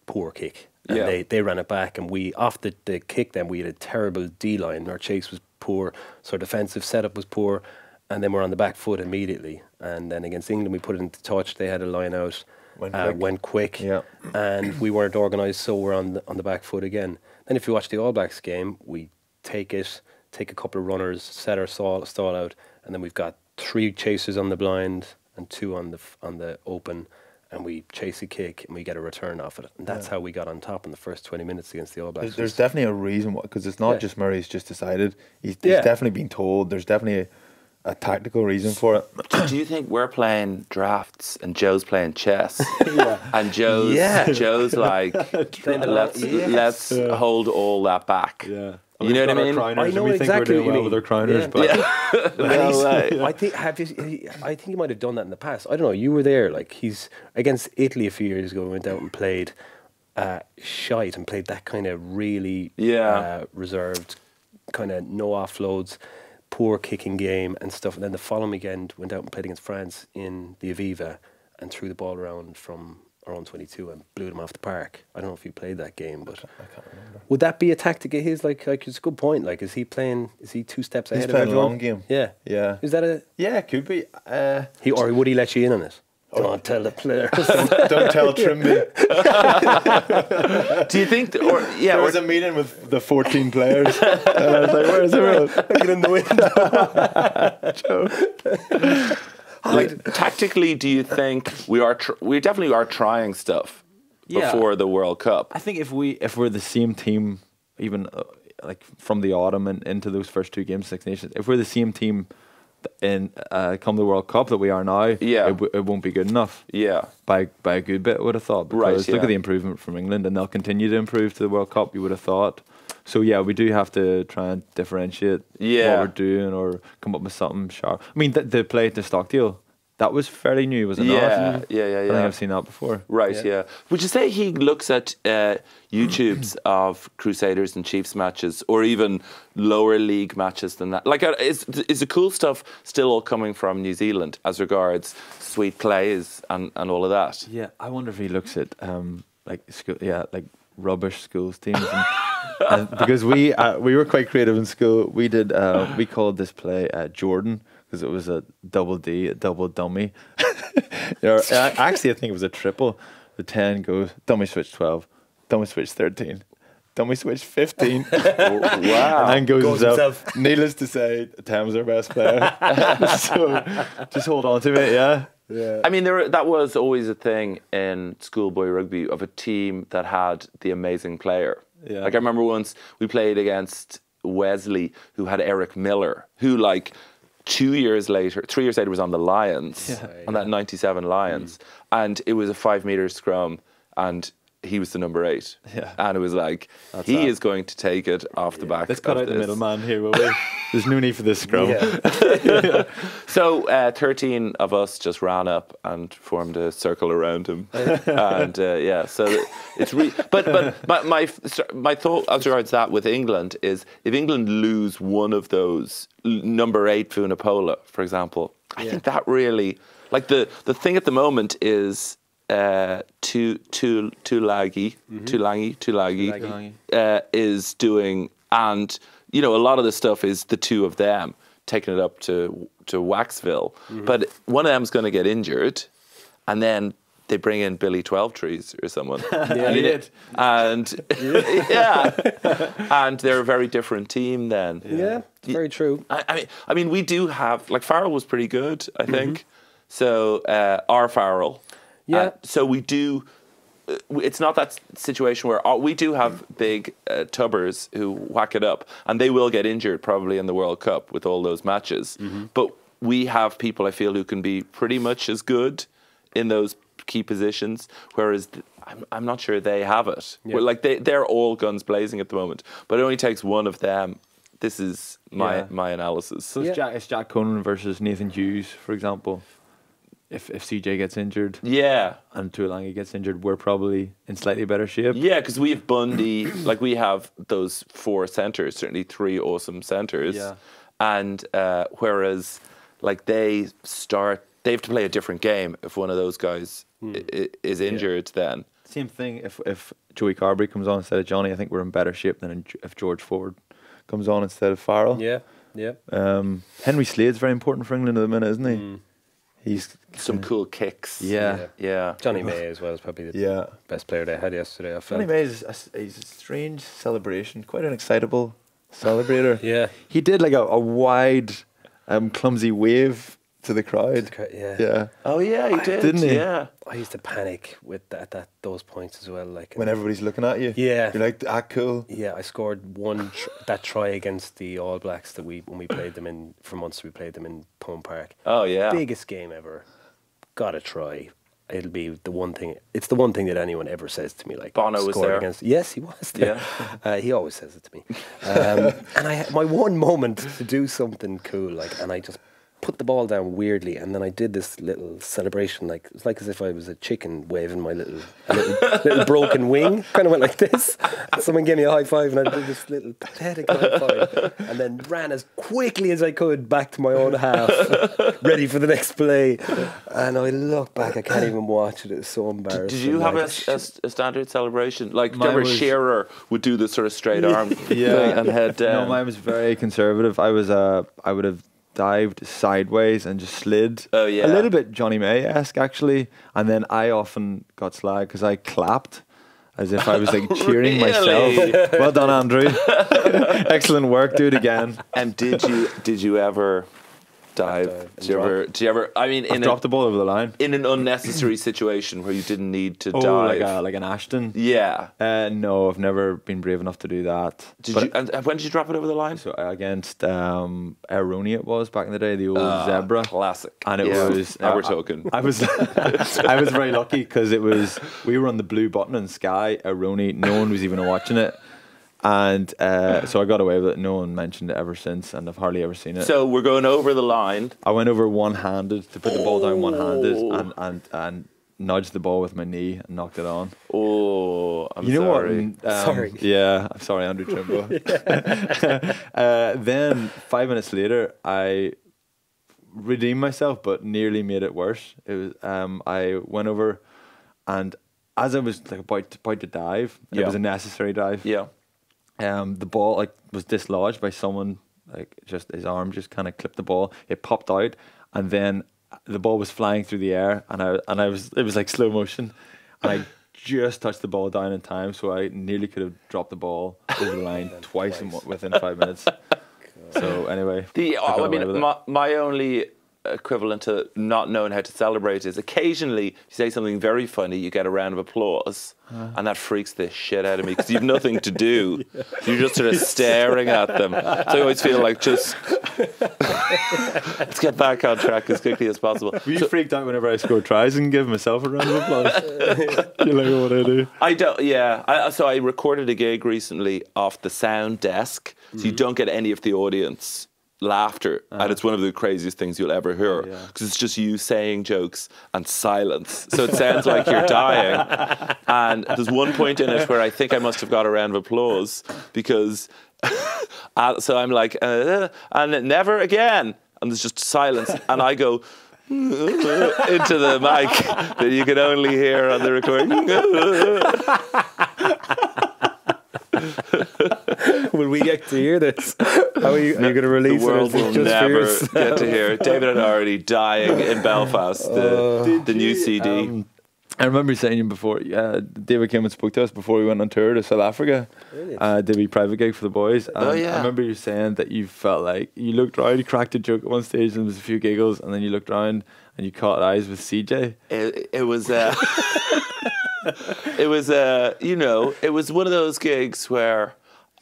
poor kick. And Yeah. they, they ran it back, and we off the, the kick. Then we had a terrible D line. Our chase was poor, so our defensive setup was poor, and then we're on the back foot immediately. And then against England, we put it into touch. They had a line out, Went uh, quick. went quick, Yeah. and we weren't organised, so we're on the, on the back foot again. Then if you watch the All Blacks game, we take it, take a couple of runners, set our stall, stall out, and then we've got three chasers on the blind and two on the on the open, and we chase a kick and we get a return off it. And that's how we got on top in the first twenty minutes against the All Blacks. There's, there's definitely a reason why, because it's not Yeah. just Murray's just decided. He's, he's Yeah. definitely been told. There's definitely a, a tactical reason for it. Do you think we're playing drafts and Joe's playing chess? (laughs) And Joe's Yeah. Joe's like, (laughs) let's yes. let's hold all that back. Yeah. You know what I mean? I know exactly what you mean. crowners, Yeah. but Yeah. And No he's- way. I think have you, he- I think he might have done that in the past. I don't know. You were there. Like he's against Italy a few years ago. Went out and played uh, shite and played that kind of really Yeah. uh, reserved, kind of no offloads, poor kicking game and stuff. And then the following weekend went out and played against France in the Aviva and threw the ball around from our own 22 and blew them off the park. I don't know if you played that game, but would that be a tactic of his? Like, like it's a good point. Like, is he playing? Is he two steps He's ahead playing of everyone? long game. Yeah, Yeah. Is that a yeah, it could be. Uh, he or would he let you in on it? Don't tell the players. (laughs) Don't tell (laughs) Trimby. (laughs) Do you think, th- or yeah, There or, was a meeting with the 14 players, and I was like, "Where's everyone?" Looking in the window. Like tactically, do you think we are tr- we definitely are trying stuff Yeah. before the World Cup? I think if we if we're the same team, even uh, like from the autumn and into those first two games, Six Nations, if we're the same team in uh, come the World Cup that we are now, Yeah. it, w- it won't be good enough Yeah, by by a good bit. I would have thought. Right, Because look yeah. at the improvement from England, and they'll continue to improve to the World Cup. You would have thought. So yeah, we do have to try and differentiate Yeah. what we're doing or come up with something sharp. I mean, the, the play to Stockdale, that was fairly new, was it Yeah, not? yeah, yeah, I think. I've seen that before. right. Yeah. Would you say he looks at uh, YouTube's (clears throat) of Crusaders and Chiefs matches, or even lower league matches than that? Like, uh, is is the cool stuff still all coming from New Zealand as regards sweet plays and, and all of that? Yeah, I wonder if he looks at um like school, yeah, like rubbish schools teams, and, (laughs) and because we uh, we were quite creative in school. We did uh, we called this play uh, Jordan because it was a double D, a double dummy. (laughs) or, uh, actually, I think it was a triple. The ten goes dummy switch twelve, dummy switch thirteen. Dummy switch 15 (laughs) wow. and goes, Goes himself. himself. Needless to say, Tam's our best player. so just hold on to it, yeah. Yeah. I mean, there that was always a thing in schoolboy rugby of a team that had the amazing player. Yeah. Like I remember once we played against Wesley, who had Eric Miller, who like two years later, three years later, was on the Lions, Yeah. on that '97 Lions, and it was a five meter scrum, and he was the number eight. Yeah. And it was like That's he that. is going to take it off the back. Let's cut out the this. middleman here, will we? (laughs) There's no need for this scrum. Yeah. (laughs) So uh, 13 of us just ran up and formed a circle around him, (laughs) and uh, yeah, so it's re- but but my my my thought as regards that with England is if England lose one of those number eight Vunipola, for example, I think that really like the the thing at the moment is. Uh, too too too laggy, too langy, too laggy, Laggy. uh, is doing, and you know a lot of the stuff is the two of them taking it up to to Waxville, but one of them's going to get injured, and then they bring in Billy Twelvetrees or someone, (laughs) and, he did. and (laughs) (laughs) yeah, and they're a very different team then. Yeah, it's very true. I, I mean, I mean, we do have like Farrell was pretty good, I think. So uh, our Farrell, Yeah. Uh, so we do. uh, It's not that situation where uh, we do have big uh, tubbers who whack it up, and they will get injured probably in the World Cup with all those matches. But we have people I feel who can be pretty much as good in those key positions, whereas. th- I'm, I'm not sure they have it. Well, like they, they're all guns blazing at the moment, but it only takes one of them. This is my Yeah. my analysis. So it's, Yeah. Jack, it's Jack Conan versus Nathan Hughes, for example. If if CJ gets injured Yeah, and Tuilagi gets injured, we're probably in slightly better shape. yeah, because we have Bundee, (clears throat) like we have those four centers, certainly three awesome centers, Yeah. and uh, whereas like they start, they have to play a different game if one of those guys i- i- is injured. Then Same thing if if Joey Carbery comes on instead of Johnny, I think we're in better shape than if George Ford comes on instead of Farrell. Yeah, yeah. Um, Henry Slade's very important for England at the minute, isn't he? He's some cool kicks. yeah. yeah. Jonny May as well is probably the Yeah. best player they had yesterday. I felt. Jonny May is a, he's a strange celebration, quite an excitable celebrator. (laughs) Yeah. He did like a, a wide, um, clumsy wave to the crowd. Yeah. Yeah. Oh yeah, he did. Didn't he? Yeah. I used to panic with that, that those points as well. Like When everybody's looking at you. Yeah. You're like, ah, cool. Yeah, I scored one tr- that try against the All Blacks that we when we played them in for months. We played them in Pone Park. Oh yeah. Biggest game ever. Got to try. It'll be the one thing. It's the one thing that anyone ever says to me. Like Bono was scored there. Against, yes, he was there. Yeah. (laughs) Uh, he always says it to me. Um, and I had my one moment to do something cool, like, and I just put the ball down weirdly, and then I did this little celebration, like it's like as if I was a chicken waving my little little, little broken (laughs) wing. Kind of went like this. And someone gave me a high five, and I did this little pathetic high five, and then ran as quickly as I could back to my own half, (laughs) ready for the next play. And I look back, I can't even watch it. It's so embarrassing. Did you have a, like, a, a standard celebration? Like, Mine remember was- Shearer would do the sort of straight arm (laughs) thing Yeah. and head down. No, mine was very conservative. I was, uh, I would have dived sideways and just slid. Oh, yeah. a little bit Jonny May esque actually. And then I often got slagged because I clapped. As if I was like (laughs) cheering Really? myself. Well done, Andrew. (laughs) Excellent work. Do it again. And did you did you ever dive? dive Did you ever? Did you ever? I mean, I've in a, dropped the ball over the line. in an unnecessary (clears throat) situation where you didn't need to Oh, dive. like a, like an Ashton. yeah. Uh, no, I've never been brave enough to do that. Did But you? And, and when did you drop it over the line? So uh, against um, Aironi it was back in the day, the old Ah, Zebre. Classic. And it Yeah. was. Now uh, we're talking. I was, (laughs) I was very lucky because it was. We were on the blue button in Sky. Aironi, no one was even watching it, and uh, (sighs) so I got away with it. No one mentioned it ever since, and I've hardly ever seen it. So we're going over the line. I went over one-handed to put the ball down one-handed Oh. and and and nudged the ball with my knee and knocked it on. Oh, I'm you know sorry. what? Um, Sorry. Yeah, I'm sorry, Andrew (laughs) Trimble. (laughs) uh, then five minutes later, I redeemed myself, but nearly made it worse. It was um, I went over, and as I was like about to, about to dive, and it was a necessary dive. Yeah. Um, the ball like was dislodged by someone. Like just his arm just kind of clipped the ball. It popped out, and then the ball was flying through the air, and I and I was it was like slow motion, and I just touched the ball down in time, so I nearly could have dropped the ball over the line (laughs) twice, in, within five minutes. (laughs) So anyway, The I I mean, my, my only equivalent to not knowing how to celebrate is occasionally you say something very funny, you get a round of applause, Uh. and that freaks the shit out of me because you've nothing to do. (laughs) You're just sort of staring at them. So I always feel like just let's get back on track as quickly as possible. Were you freaked out whenever I scored tries and give myself a round of applause? (laughs) You're like, what I do? I don't. Yeah. I, so I recorded a gig recently off the sound desk, so Mm-hmm. you don't get any of the audience laughter, and it's one of the craziest things you'll ever hear because Uh-huh. Oh, yeah. it's just you saying jokes and silence. So it sounds like you're dying. And there's one point in it where I think I must have got a round of applause because. (laughs) uh, so I'm like, uh, and never again, and there's just silence, and I go. (laughs) into the mic that you can only hear on the recording. (laughs) (laughs) Will we get to hear this? How are you, are you going to release the world it? or is will just never get to hear it. David had already dying in Belfast, the, the new CD. Um, I remember saying you before. Uh, David came and spoke to us before we went on tour to South Africa. Uh, did we private gig for the boys? And Oh, yeah. I remember you saying that you felt like you looked around, you cracked a joke at one stage, and there was a few giggles, and then you looked around and you caught eyes with CJ. it, it was uh, (laughs) (laughs) (laughs) it was uh, you know it was one of those gigs where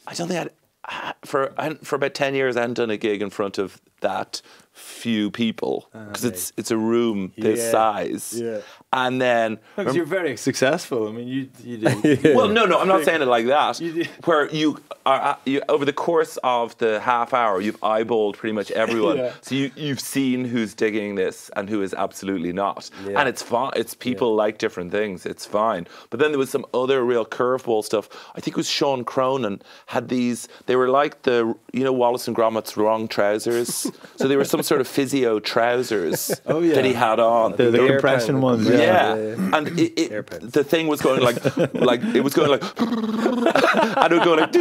I don't think I'd for for about ten years I hadn't done a gig in front of that few people ah, because it's it's a room this Yeah. size Yeah. and then Because you're very successful. I mean, you you did. (laughs) well, no, no, I'm not (laughs) saying it like that. You Where you are you, over the course of the half hour, you've eyeballed pretty much (laughs) everyone. Yeah. So you you've seen who's digging this and who is absolutely not, Yeah. and it's fine. It's people like different things. It's fine. But then there was some other real curveball stuff. I think it was Sean Cronin had these. They were like the you know Wallace and Gromit's wrong trousers. so they were some sort of physio trousers (laughs) Oh, yeah. that he had on. the, the The compression ones. Yeah, Yeah. yeah, yeah. and it, it, the thing was going like, (laughs) like it was going like, (laughs) and it would go like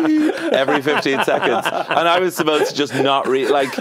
every fifteen seconds, and I was supposed to just not re like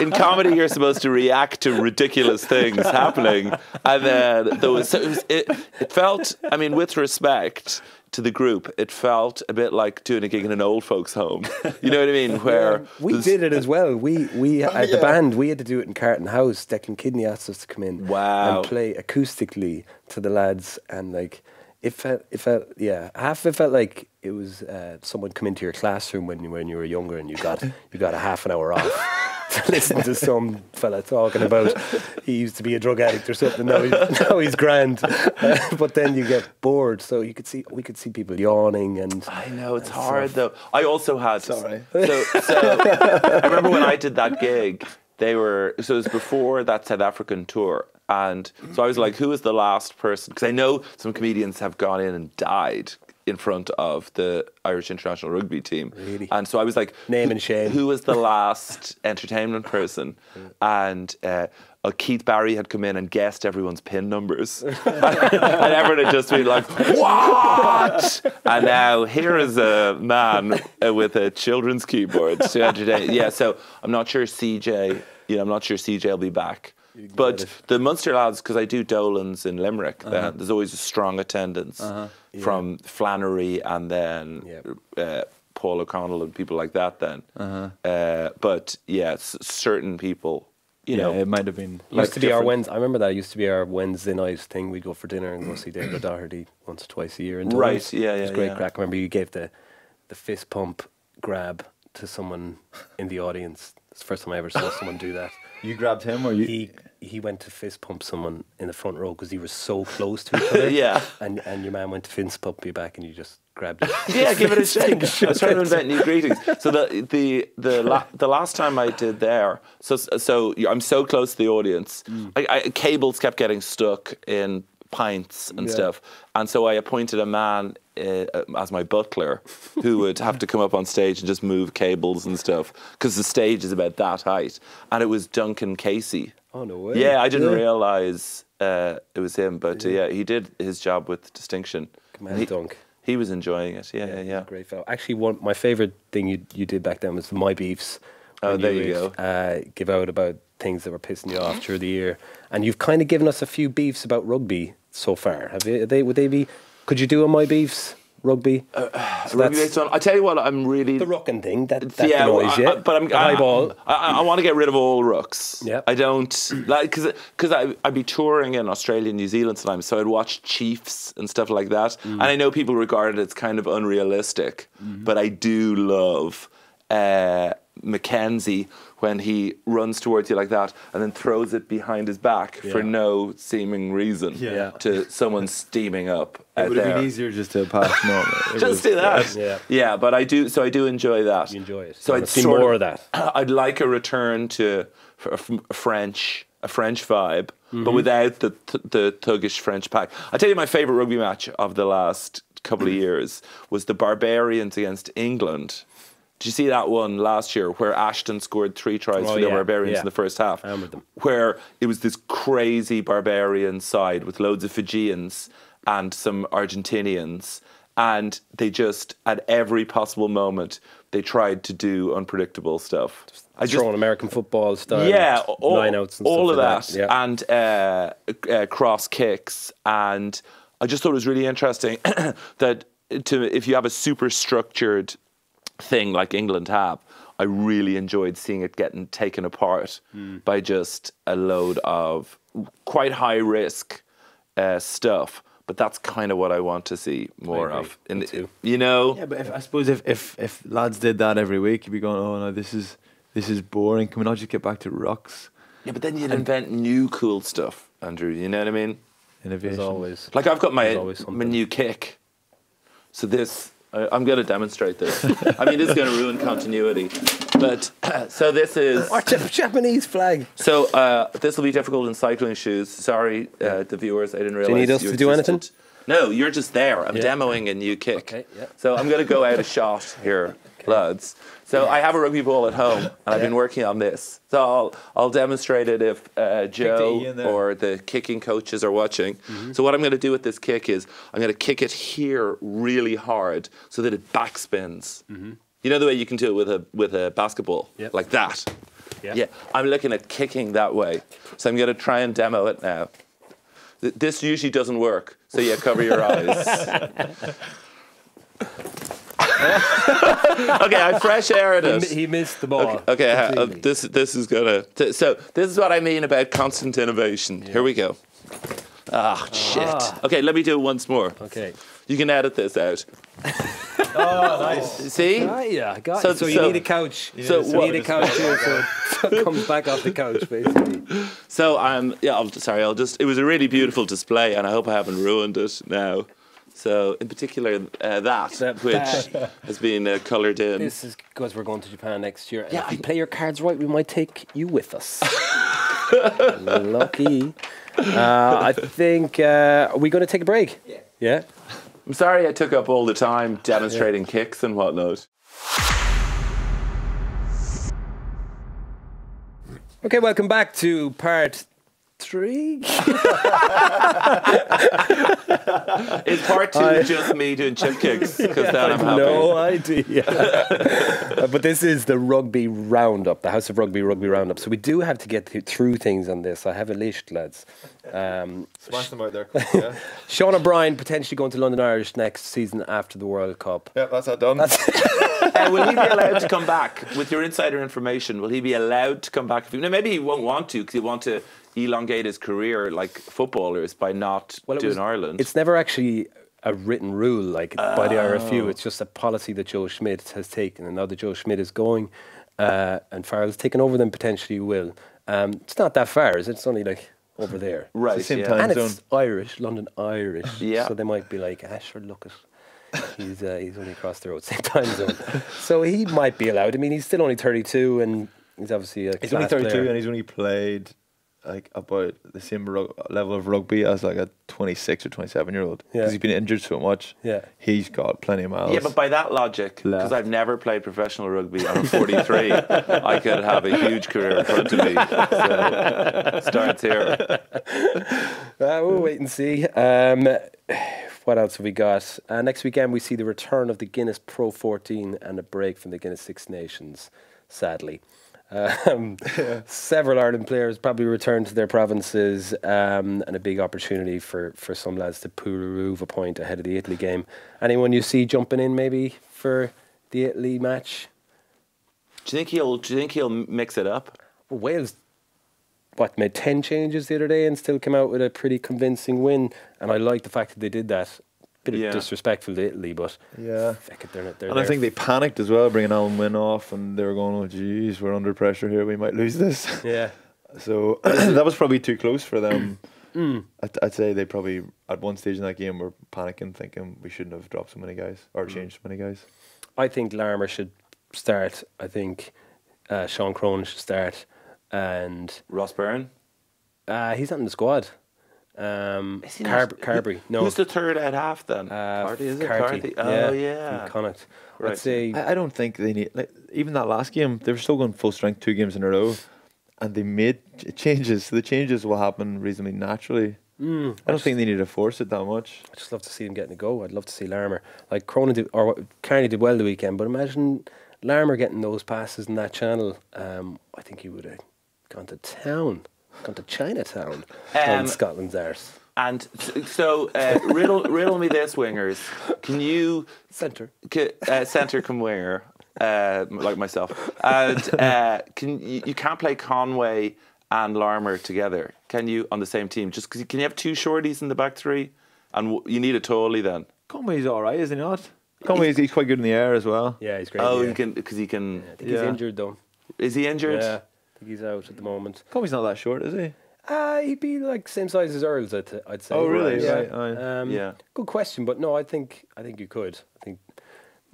in comedy you're supposed to react to ridiculous things happening, and then there was, so it, was it, it felt, I mean, with respect. To the group, it felt a bit like doing a gig in an old folks' home. (laughs) You know what I mean? Where We did it as well. We we (laughs) oh, at the band we had to do it in Carton House. Declan Kidney asked us to come in Wow. and play acoustically to the lads, and like it felt it felt yeah half it felt like it was uh, someone come into your classroom when you when you were younger and you got you got a half an hour off. (laughs) To listen to some fella talking about he used to be a drug addict or something. Now he's, (laughs) now he's grand, (laughs) but then you get bored. So you could see we could see people yawning and I know it's hard though. I also had Sorry. So, so I remember when I did that gig. They were so it was before that South African tour, and so I was like, "Who is the last person?" Because I know some comedians have gone in and died in front of the Irish international rugby team, Really? and so I was like, Name and shame." Who was the last (laughs) entertainment person? And uh, uh, Keith Barry had come in and guessed everyone's pin numbers, (laughs) and everyone had just been like, "What?" And now here is a man uh, with a children's keyboard to entertain. Yeah, so I'm not sure CJ you know, I'm not sure CJ will be back. But the Munster lads, because I do Dolan's in Limerick, uh, there's always a strong attendance from Flannery and then Yep. uh, Paul O'Connell and people like that. Then, uh, but yeah, s- certain people, you yeah, know, it might have been. used like to be our different- Wednesday. I remember that used to be our Wednesday night thing. We'd go for dinner and go see David O'Doherty once or twice a year. In Right, Dublin. yeah, It was yeah, great yeah. crack. I remember you gave the the fist pump grab to someone in the audience. It's the first time I ever saw someone do that. You grabbed him, or you? He he went to fist pump someone in the front row because he was so close to each (laughs) other. Yeah. and and your man went to fist pump you back, and you just grabbed it. (laughs) yeah, give it a (laughs) shake. I was trying to invent new greetings. So the the the la- the last time I did there, so so I'm so close to the audience. Mm. I, I, cables kept getting stuck in pints and Yeah. stuff, and so I appointed a man uh, as my butler who would have to come up on stage and just move cables and stuff because the stage is about that height, and it was Duncan Casey. Oh no way! Yeah, I didn't realize uh, it was him, but uh, yeah, he did his job with distinction. Man, he, Dunk. He was enjoying it. Yeah, yeah, yeah. Great fellow. Actually, one my favorite thing you you did back then was my beefs. Oh, there you go. Uh, give out about things that were pissing you off through the year, and you've kind of given us a few beefs about rugby so far. Have you? Are they would they be? Could you do a my beefs rugby? So Rugby based on- I tell you what, I'm really. the rocking thing that, that yeah, I-. I- but I'm the ball. I, I, I want to get rid of all rucks. Yep. I don't like because because I'd be touring in Australia, and New Zealand sometimes, so I'd watch Chiefs and stuff like that. Mm. And I know people regard it as kind of unrealistic, Mm-hmm. but I do love uh, McKenzie when he runs towards you like that and then throws it behind his back for no seeming reason Yeah. to someone steaming up. it out would have been easier just to pass normal. (laughs) It was- Just do that. Yeah. Yeah, but I do. So I do enjoy that. You enjoy it. So I'd see more of that. (clears throat) I'd like a return to a French, a French vibe, Mm-hmm. but without the the thuggish French pack. I tell you, my favorite rugby match of the last couple of Mm-hmm. years was the Barbarians against England. Did you see that one last year where Ashton scored three tries Oh, for the yeah, Barbarians yeah. in the first half? I remember them. Where it was this crazy Barbarian side with loads of Fijians and some Argentinians, and they just at every possible moment they tried to do unpredictable stuff. I just throwing American football style. yeah, all, nine outs and all stuff of like that, Yeah. and uh, uh, cross kicks, and I just thought it was really interesting (clears throat) that to if you have a super structured thing like England have, I really enjoyed seeing it getting taken apart Hmm. by just a load of quite high risk uh, stuff. But that's kind of what I want to see more of. In the- You know, Yeah, but if, I suppose if, if if lads did that every week, you'd be going, oh no, this is this is boring. Can we not just get back to rucks? yeah, but then you'd invent new cool stuff, Andrew. You know what I mean? Innovation. There's always. Like I've got my my new kick. So this, I, I'm going to demonstrate this. I mean, this is going to ruin continuity, but (clears throat) so this is. Our Jap- Japanese flag. So uh, this will be difficult in cycling shoes. Sorry, uh, the viewers, I didn't realize. Do you need us you to do anything? No, you're just there. I'm Yeah. demoing a new kick. Okay, yeah. So I'm going to go out a shot here, (laughs) lads. So I have a rugby ball at home, and I've been working on this. So I'll, I'll demonstrate it if uh, Joe E there. or the kicking coaches are watching. Mm-hmm. So what I'm going to do with this kick is I'm going to kick it here really hard so that it backspins. You know the way you can do it with a with a basketball. Yep. like that. Yeah. Yeah, I'm looking at kicking that way. So I'm going to try and demo it now. This usually doesn't work, so yeah, cover your eyes. (laughs) (laughs) okay, I fresh He, it. mi- he missed the ball. Okay, uh, completely. this this is gonna. T- so this is what I mean about constant innovation. Here we go. Ah, shit. Okay, let me do it once more. Okay. You can edit this out. (laughs) Oh, nice. See? Ah, yeah, I got So- it. So, you need a couch. so you what- need a couch here, so it, so (laughs) it comes back off the couch, basically. So um, yeah, I'll, sorry. I'll just. It was a really beautiful display, and I hope I haven't ruined it now. So in particular, uh, that, That which bag. has been uh, coloured in. This is because we're going to Japan next year. And Yeah, if you play your cards right, we might take you with us. (laughs) Lucky. Uh, I think. Uh, are we going to take a break? Yeah. Yeah. I'm sorry I took up all the time demonstrating kicks and whatnot. Okay, welcome back to part three. (laughs) Is part two just me doing chip kicks? Because then I'm happy. no idea. (laughs) Uh, but this is the rugby roundup, the House of Rugby rugby roundup. So we do have to get through things on this. I have a list, lads. Um, Smash them out there. Yeah, (laughs) Sean O'Brien potentially going to London Irish next season after the World Cup. yeah that's that done. Uh, will he be allowed to come back with your insider information? Will he be allowed to come back? Now maybe he won't want to because he want to elongate his career like footballers by not Well, doing was- Ireland. It's never actually a written rule like by the RFU. It's just a policy that Joe Schmidt has taken, and now that Joe Schmidt is going, uh, and Farrell's taken over, then potentially will. Um, it's not that far, is it? It's only like over there. (laughs) right. the same yeah. time. and zone. it's Irish, London Irish. Yeah. So they might be like, ah, sure, look it. He's uh, he's only across the road, (laughs) same time zone. so he might be allowed. I mean, he's still only 32, and he's obviously a He's only 32 player. and he's only played like about the same rug- level of rugby as like a 26 or 27 year old because Yeah. he's been injured so much. Yeah. he's got plenty of miles. Yeah, but by that logic, because I've never played professional rugby, I'm 43. I could have a huge career in front of me. So starts here. Uh, we'll wait and see. Um, what else have we got? Uh, next weekend, we see the return of the Guinness Pro 14 and a break from the Guinness Six Nations, sadly. Um, (laughs) Several Ireland players probably return to their provinces um, and a big opportunity for, for some lads to prove a point ahead of the Italy game. Anyone you see jumping in maybe for the Italy match? Do you think he'll? Do you think he'll mix it up? Well, Wales, what, made 10 changes the other day and still came out with a pretty convincing win. And I like the fact that they did that. Bit of Yeah. disrespectful to Italy, but Yeah. feck it, they're, not- they're and I think they panicked as well, bringing Alun Wyn off, and they were going, "Oh, geez, we're under pressure here. We might lose this." (laughs) Yeah. So (clears throat) that was probably too close for them. (clears throat) Mm. I'd, I'd say they probably at one stage in that game were panicking, thinking we shouldn't have dropped so many guys Mm. or changed so many guys. I think Larmour should start. I think uh, Sean Cronin should start. And Ross Byrne. uh, he's not in the squad. Um, Is Car- Carbery. No. Who's the third at half then? uh, Carty, is it? Carty. Carty? Oh yeah. yeah. from Connacht. Right. I'd say I, I don't think they need like even that last game. They were still going full strength two games in a row, and they made ch- changes. So the changes will happen reasonably naturally. Mm, I don't think they need to force it that much. I just love to see him getting a go. I'd love to see Larmour. Like Cronin did, or Kearney did well the weekend, but imagine Larmour getting those passes in that channel. Um, I think he would have gone to town, gone to Chinatown Um, on Scotland's arse. And so, uh, riddle, riddle me this, wingers. Can you Centre. c- uh, centre come winger, uh, like myself, and uh, can you, you can't play Conway and Larmour together? Can you on the same team? Just can you have two shorties in the back three, and w- you need a Tolly then? Conway's all right, isn't he not? Conway's he's quite good in the air as well. Yeah, he's great. Oh, yeah. you can because he can. I think he's injured though. Is he injured? Yeah, I think he's out at the moment. Conway's not that short, is he? Uh, he'd be like same size as Earls, I'd, I'd say. Oh, really? Yeah. Right, aye. Um, Yeah. Good question, but no, I think I think you could. I think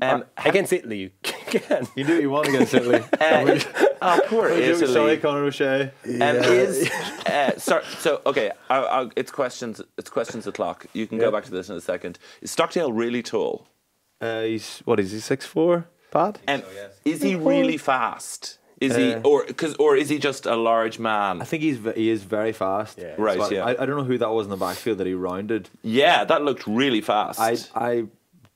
Um, uh, against Italy, you (laughs) can. You do what you want against Italy. (laughs) (laughs) Uh, oh, poor Italy. Sorry, Conor O'Shea. Um, is uh, sorry, so okay? I, I, it's questions. It's questions o'clock. You can Yeah. go back to this in a second. Is Stockdale really tall? Uh, he's what is he? Six four. Pat. And is he really fast? Is he Uh, or because or is he just a large man? I think he's he is very fast. Yeah. Right, So I- yeah. I, I don't know who that was in the backfield that he rounded. yeah, that looked really fast. I I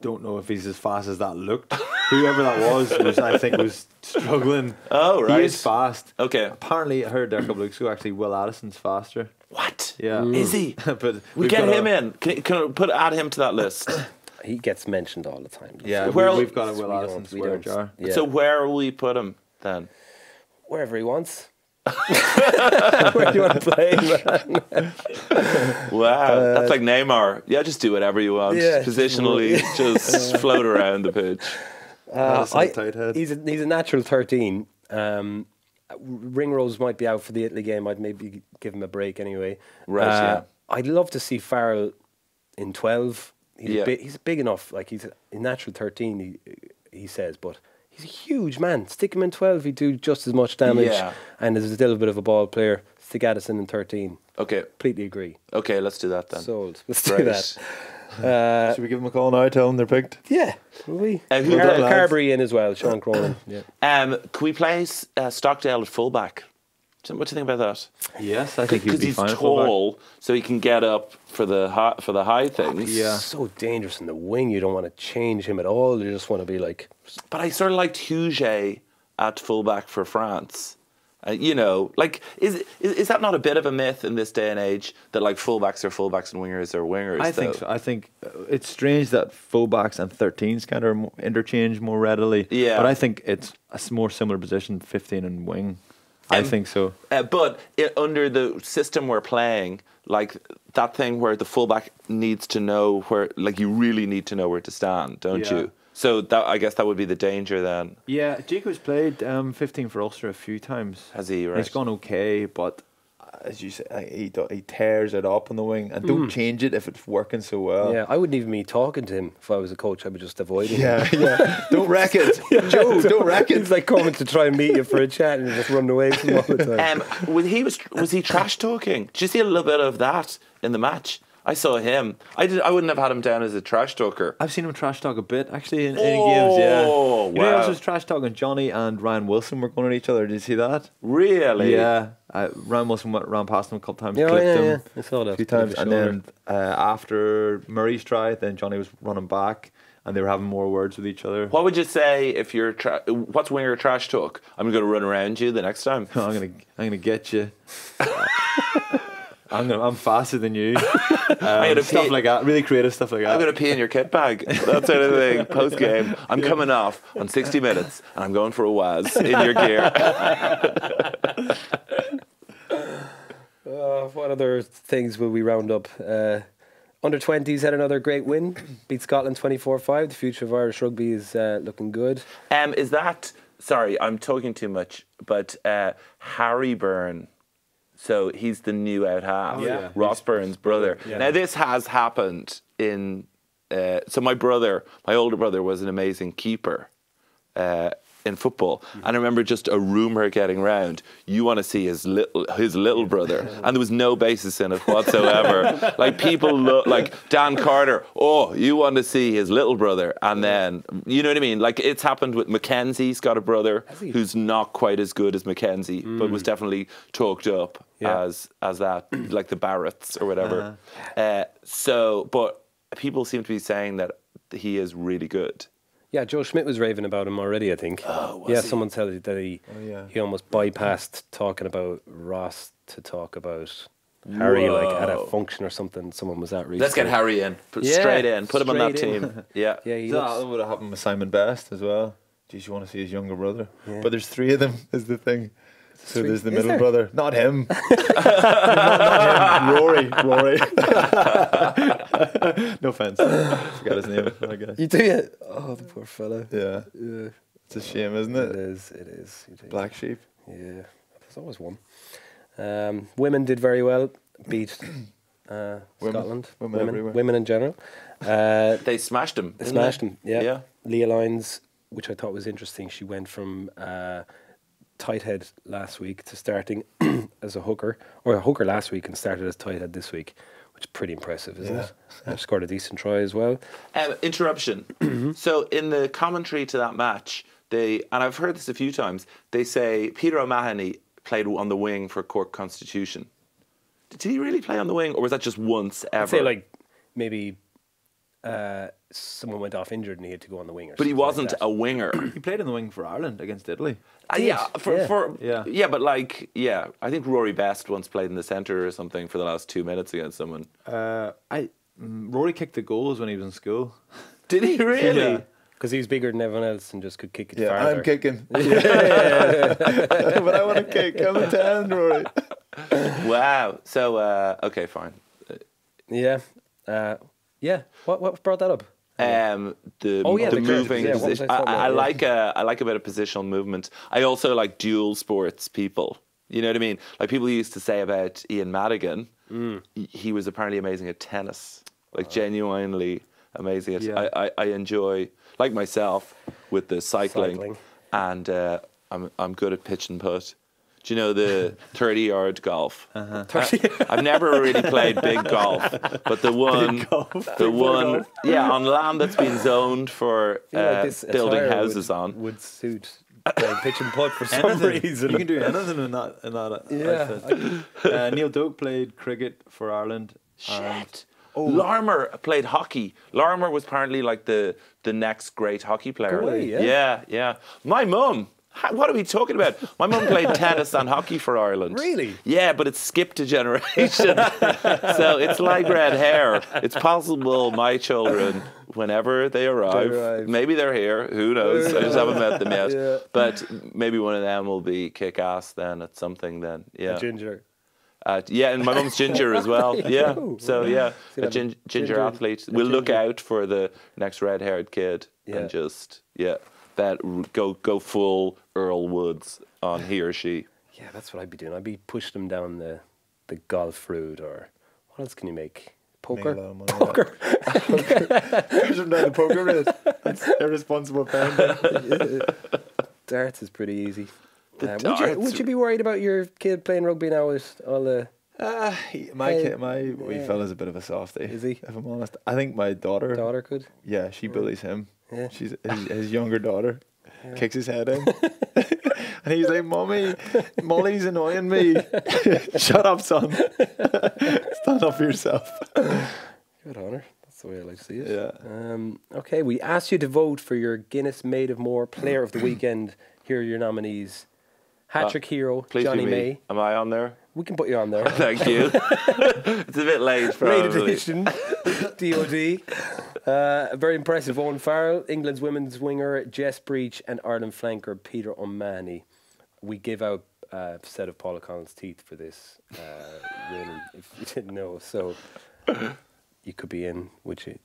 don't know if he's as fast as that looked. Whoever that was was I think was struggling. (laughs) Oh, right. He is fast. okay. Apparently, I heard there a couple of weeks ago. Actually, Will Addison's faster. What? Yeah. Is he? (laughs) but We get him a- in. Can, can put add him to that list? (coughs) He gets mentioned all the time. Yeah, Where- we, we've got a Will don't- Addison swear jar. Yeah. So where will we put him then? Wherever he wants. (laughs) Where do you want to play, man? (laughs) Wow, that's like Neymar. Yeah, just do whatever you want. Uh, Yeah. Positionally, (laughs) just float around the pitch. Uh, I- tight head. he's a, he's a natural thirteen. Um, Ringrose might be out for the Italy game. I'd maybe give him a break anyway. Right, Uh, yeah. I'd love to see Farrell in twelve. He's Yeah. big, he's big enough. Like he's a, a natural thirteen. He he says, but he's a huge man. Stick him in twelve. He'd do just as much damage. Yeah. And is still a bit of a ball player. Stick Addison in thirteen. Okay, Completely agree. okay, let's do that then. Sold. Let's do that. (laughs) Uh, Should we give him a call now? Tell him they're picked. yeah. Will we? Uh, Car- Carbery in as well. Sean Cronin. yeah. (clears throat) Um, can we play uh, Stockdale at fullback? Do- What do you think about that? Yes, I think he'd Because be he's fine. at fullback. tall, so he can get up for the high, for the high things. Yeah. So dangerous in the wing. You don't want to change him at all. You just want to be like, But I sort of liked Huget at fullback for France. Uh, you know, like is, is is that not a bit of a myth in this day and age that like fullbacks are fullbacks and wingers are wingers? I think so. I think uh, it's strange that fullbacks and 13s kind of interchange more readily. Yeah. But I think it's a more similar position, 15 and wing. I Um, think so. Uh, but i under the system we're playing, like that thing where the fullback needs to know where, like you really need to know where to stand, don't Yeah. you? So that I guess that would be the danger then. Yeah, Jacob's played um, 15 for Ulster a few times. Has he, right? It's gone okay, but as you say, like, he, do- he tears it up on the wing and don't change it if it's working so well. yeah, I wouldn't even be talking to him if I was a coach. I would just avoid him. (laughs) Yeah, yeah. (laughs) don't wreck it. (laughs) Joe, don't wreck it. It's like coming to try and meet you for a chat and you just run away from him all the time. Um, was he was was he trash talking? Did you see a little bit of that in the match? I saw him. I did. I wouldn't have had him down as a trash talker. I've seen him trash talk a bit actually in, in games. Yeah. Oh, You know, he wow. also was trash talking. Johnny and Ryan Wilson were going at each other. Did you see that? Really? Yeah. Uh, Ryan Wilson went ran past him a couple times, Yeah, clipped yeah, him yeah. I saw that. a few times, and then uh, after Murray's try, then Johnny was running back, and they were having more words with each other. What would you say if you're tra- what's winger trash talk? I'm going to run around you the next time. (laughs) I'm gonna, I'm gonna get you. (laughs) I'm gonna, I'm faster than you. (laughs) Um, gonna stuff pee- like that, really creative stuff like that. I'm going to pee in your kit bag. That sort of thing. Post game, I'm coming off on 60 minutes, and I'm going for a waz in your gear. Uh, (laughs) what other things will we round up? Uh, under 20s had another great win, beat Scotland 24 5. The future of Irish rugby is uh, looking good. Um, is that sorry? I'm talking too much, but uh, Harry Byrne. So he's the new out half, yeah. Ross Byrne's brother. Now this has happened in. Uh, so my brother, my older brother, was an amazing keeper uh, in football, and I remember just a rumor getting round. You want to see his little his little brother, and there was no basis in it whatsoever. (laughs) like people look like Dan Carter. Oh, you want to see his little brother, and then you know what I mean. Like it's happened with McKenzie's got a brother who's not quite as good as McKenzie, but was definitely talked up Yeah. as as that, like the Barretts or whatever. Uh, so, but people seem to be saying that he is really good. Yeah, Joe Schmidt was raving about him already, I think. Oh, was yeah, he? someone said that he, oh, yeah. he almost bypassed talking about Ross to talk about Harry, like at a function or something someone was at recently. Let's get Harry in, put Yeah, straight in, put him on that in. team. (laughs) Yeah, Yeah, he that looks, would have happened with Simon Best as well. Jeez, you want to see his younger brother, but there's three of them. Is the thing. So three- there's the middle there? brother, not him. (laughs) not him. Rory, Rory. (laughs) (laughs) no offense, forgot his name. I guess. You do it. Oh, the poor fellow. Yeah, Yeah, it's a shame, isn't it it? is. It is. You. Black sheep. Yeah, there's always one. Um, women did very well. Beat uh, Women. Scotland. Women women, everywhere. women in general. Uh, they smashed them. They didn't smashed him. Yeah. Yeah. Leah Lyons, which I thought was interesting. She went from uh, tight head last week to starting (clears throat) as a hooker, or a hooker last week and started as tight head this week, which is pretty impressive, isn't Yeah. it? And scored a decent try as well. Um, interruption. (clears throat) so in the commentary to that match, they and I've heard this a few times. They say Peter O'Mahony played on the wing for Cork Constitution. Did he really play on the wing, or was that just once ever? I'd say like maybe uh, someone went off injured and he had to go on the wing. But he wasn't that. a winger. (clears throat) He played in the wing for Ireland against Italy. Uh, yeah, for, yeah. for Yeah. yeah, but like yeah, I think Rory Best once played in the centre or something for the last two minutes against someone. Uh, I mm, Rory kicked the goals when he was in school. (laughs) Did he (laughs) really? Yeah. Because he was bigger than everyone else and just could kick it Yeah, farther. I'm kicking. (laughs) yeah, but I want to kick. I'm a 10, Rory. Wow. So uh, okay, fine. Yeah. Yeah. What, what brought that up? Um, the Oh, yeah, the, the moving yeah, position. I I, like a I like a bit of positional movement. I also like dual sports people. You know what I mean? Like people used to say about Ian Madigan, Mm. he- he was apparently amazing at tennis, like genuinely amazing at. Yeah. I, I, I enjoy like myself with the cycling, Cycling. and uh, I'm I'm good at pitch and putt. Do you know the 30 yard golf? Uh-huh. I, have never really played big golf, but the one, the one, yeah, on land that's been zoned for I feel like uh, this building houses would, on. would suit playing pitch and putt for some anything. reason. You can do anything in that in that Yeah. outfit. Uh, Neil Doak played cricket for Ireland. and- Shit. Larmour played hockey. Larmour was apparently like the the next great hockey player. Away, yeah. yeah, yeah. My mum. Ha- What are we talking about? My mum played tennis and hockey for Ireland. Really? Yeah, but it's skipped a generation. (laughs) so it's like red hair. It's possible my children, whenever they arrive, arrive. maybe they're here. Who knows? I just haven't met them yet. Yeah. But maybe one of them will be kick ass then at something. Then yeah. Ginger. Uh, yeah, and my mum's ginger as well. (laughs) Yeah, so yeah, a gin- ginger, athlete. a We'll look out for the next red-haired kid Yeah. and just yeah, that go go full Earl Woods on he or she. Yeah, that's what I'd be doing. I'd be pushing them down the the golf route, or what else can you make? Poker. Make a lot money, yeah. Push him down the poker route. That's irresponsible parenting. (laughs) Darts is pretty easy. The Uh, would, you, darts would you be worried about your kid playing rugby now with all the? Uh, my Hey, kid, my wee yeah. fella's a bit of a softie. Is he? If I'm honest, I think my daughter. Daughter could. Yeah, she bullies him. Yeah. She's his, his younger daughter. Kicks his head in, (laughs) and he's like, "Mommy, Molly's annoying me. (laughs) Shut up, son. (laughs) Stand up for yourself." Good on her. That's the way I like to see it. Yeah. Um, okay, we asked you to vote for your Guinness Made of More Player of the (clears throat) Weekend. Here are your nominees: Hat Trick Hero Please Jonny me. May. Am I on there? We can put you on there. (laughs) Thank you. (laughs) it's a bit late, Rated probably. edition, DOD. Uh, very impressive Owen Farrell, England's women's winger Jess Breach, and Ireland flanker Peter O'Mahony. We give out a set of Paul O'Connell's teeth for this uh, win, if you didn't know. So you could be in. Would you?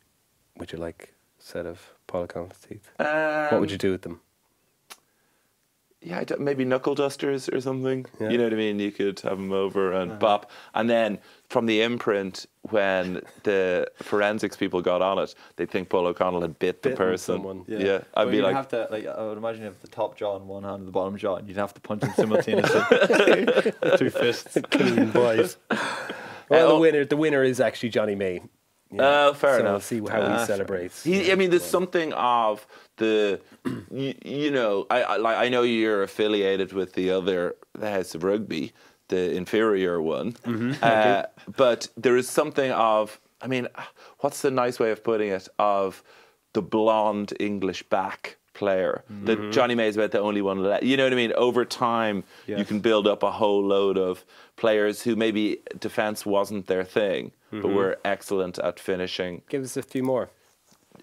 Would you like a set of Paul O'Connell's teeth? what would you do with them? Yeah, I don't- maybe knuckle dusters or something. Yeah. You know what I mean? You could have them over and uh-huh. bop. And then from the imprint, when the forensics people got on it, they think Paul O'Connell had bit the person. someone. Yeah, I'd Well, be you'd like, have to like I would imagine if the top jaw in one hand and the bottom jaw, and you'd have to punch him simultaneously. (laughs) Two fists. Clean boys. (laughs) Well, the oh. winner, the winner is actually Jonny May. Oh, fair so enough. See how Ah, he celebrates. He, I mean, there's something of the, you, you know, I, I like I know you're affiliated with the other, the House of Rugby, the inferior one, uh, but there is something of, I mean, what's the nice way of putting it? Of the blonde English back player that Jonny May is about the only one left. You know what I mean? Over time, you can build up a whole load of players who maybe defense wasn't their thing, but were excellent at finishing Give us a few more.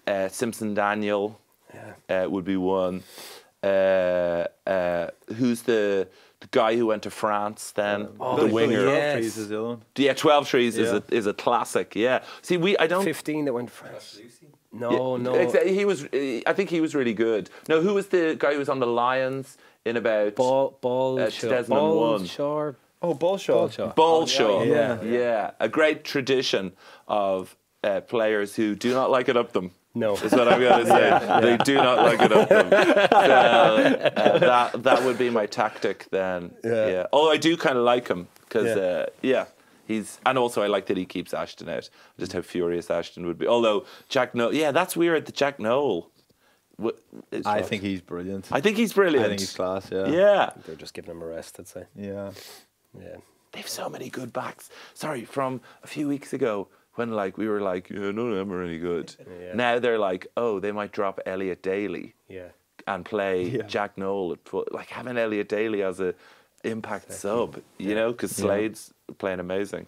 uh, Simpson Daniel uh, would be one. Uh, uh, who's the, the guy who went to France then? Oh, the yeah. winger. Yes. Trees is the other one. Yeah, Twelvetrees is a is a classic. Yeah. See, we I don't. 15 that went France. No, Yeah, no. exa- He was. uh, I think he was really good. No, who was the guy who was on the Lions in about Ball, ball, Uh, 2001. Ball, Shaw, Oh, Balshaw. Ballshaw. Balshaw. yeah, yeah, A great tradition of uh, players who do not like it up them. No. is what I'm going (laughs) to say. They do not like it up them. (laughs) So uh, that that would be my tactic then. Yeah. Yeah. Although I do kind of like him because Yeah. uh, yeah. He's and also I like that he keeps Ashton out. Just how furious Ashton would be. Although Jack Nowell, yeah, that's weird. The Jack Nowell. wh- I think he's brilliant. I think he's brilliant. I think he's class. Yeah. Yeah. They're just giving him a rest, I'd say. Yeah. Yeah. They've so many good backs. Sorry, from a few weeks ago when like we were like, yeah, none of them are any good. Yeah. Now they're like, oh, they might drop Elliot Daly Yeah. and play Yeah. Jack Nowell. at full- Like having Elliot Daly as a impact sub, you know, because Slade's playing amazing.